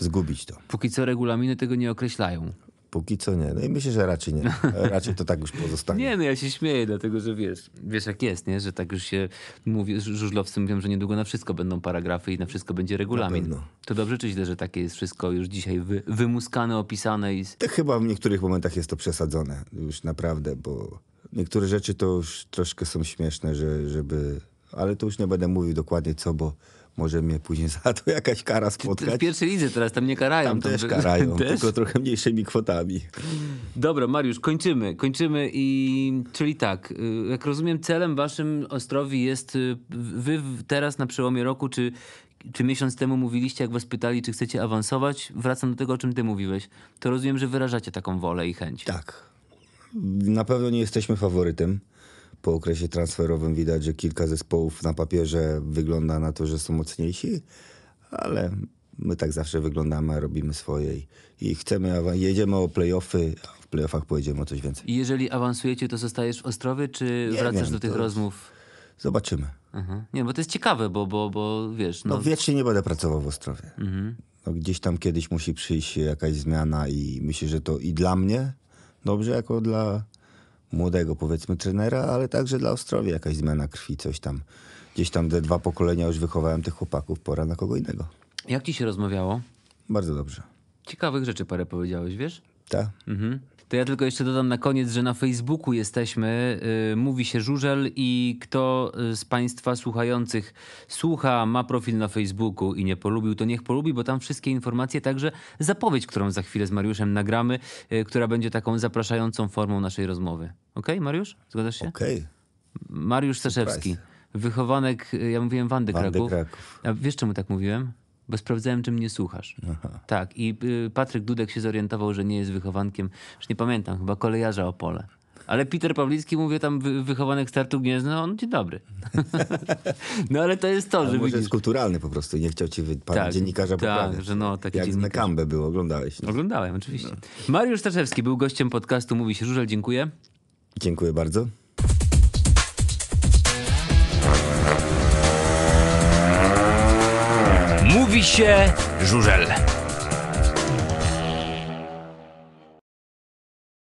zgubić to. Póki co regulaminy tego nie określają. Póki co nie. No i myślę, że raczej nie. Raczej to tak już pozostanie. Nie, no ja się śmieję, dlatego że wiesz, wiesz jak jest, nie? Że tak już się mówi, żu- żużlowcy mówią, że niedługo na wszystko będą paragrafy i na wszystko będzie regulamin. To dobrze czy źle, że takie jest wszystko już dzisiaj wy, wymuskane, opisane i... Tak chyba w niektórych momentach jest to przesadzone. Już naprawdę, bo niektóre rzeczy to już troszkę są śmieszne, że, żeby... Ale to już nie będę mówił dokładnie co, bo może mnie później za to jakaś kara W spotkać. pierwszej lidze teraz tam nie karają. Tam to też karają, też? tylko trochę mniejszymi kwotami. Dobra, Mariusz, kończymy. Kończymy i czyli tak, y, jak rozumiem, celem waszym Ostrowi jest, y, wy w- teraz na przełomie roku, czy, czy miesiąc temu mówiliście, jak was pytali, czy chcecie awansować, wracam do tego, o czym ty mówiłeś, to rozumiem, że wyrażacie taką wolę i chęć. Tak. Na pewno nie jesteśmy faworytem. Po okresie transferowym widać, że kilka zespołów na papierze wygląda na to, że są mocniejsi, ale my tak zawsze wyglądamy, robimy swoje i, i chcemy, jedziemy o playoffy, a w playoffach pojedziemy o coś więcej. I jeżeli awansujecie, to zostajesz w Ostrowie, czy Nie wracasz wiem, do tych rozmów? Zobaczymy. Aha. Nie, bo to jest ciekawe, bo, bo, bo wiesz, no, No wiecznie nie będę pracował w Ostrowie. No, gdzieś tam kiedyś musi przyjść jakaś zmiana i myślę, że to i dla mnie dobrze, jako dla młodego powiedzmy trenera, ale także dla Ostrowi jakaś zmiana krwi, coś tam. Gdzieś tam te dwa pokolenia już wychowałem tych chłopaków, pora na kogo innego. jak ci się rozmawiało? Bardzo dobrze. Ciekawych rzeczy parę powiedziałeś, wiesz? Tak? Mhm. To ja tylko jeszcze dodam na koniec, że na Facebooku jesteśmy, y, mówi się Żużel i kto y, z Państwa słuchających słucha, ma profil na Facebooku i nie polubił, to niech polubi, bo tam wszystkie informacje, także zapowiedź, którą za chwilę z Mariuszem nagramy, y, która będzie taką zapraszającą formą naszej rozmowy. Okej, Mariusz? Zgadzasz się? Okej. Mariusz Staszewski, wychowanek, y, ja mówiłem Wandy, Wandy Kraków. Kraków. A wiesz czemu tak mówiłem? Bo sprawdzałem, czy mnie słuchasz. Tak, i y, Patryk Dudek się zorientował, że nie jest wychowankiem, już nie pamiętam, chyba kolejarza Opole. Ale Peter Pawlicki mówi tam wy, wychowanek startu Gniezno, no on dzień dobry. no ale to jest to, Ale że może widzisz... jest kulturalny po prostu nie chciał ci pan Tak, dziennikarza tak, poprawiać. że no, taki Jak dziennikarz. Mekambę było, oglądałeś. Oglądałem, oczywiście. Mariusz Staszewski był gościem podcastu Mówi się Żużel, dziękuję. Dziękuję bardzo. Mówi się żużel.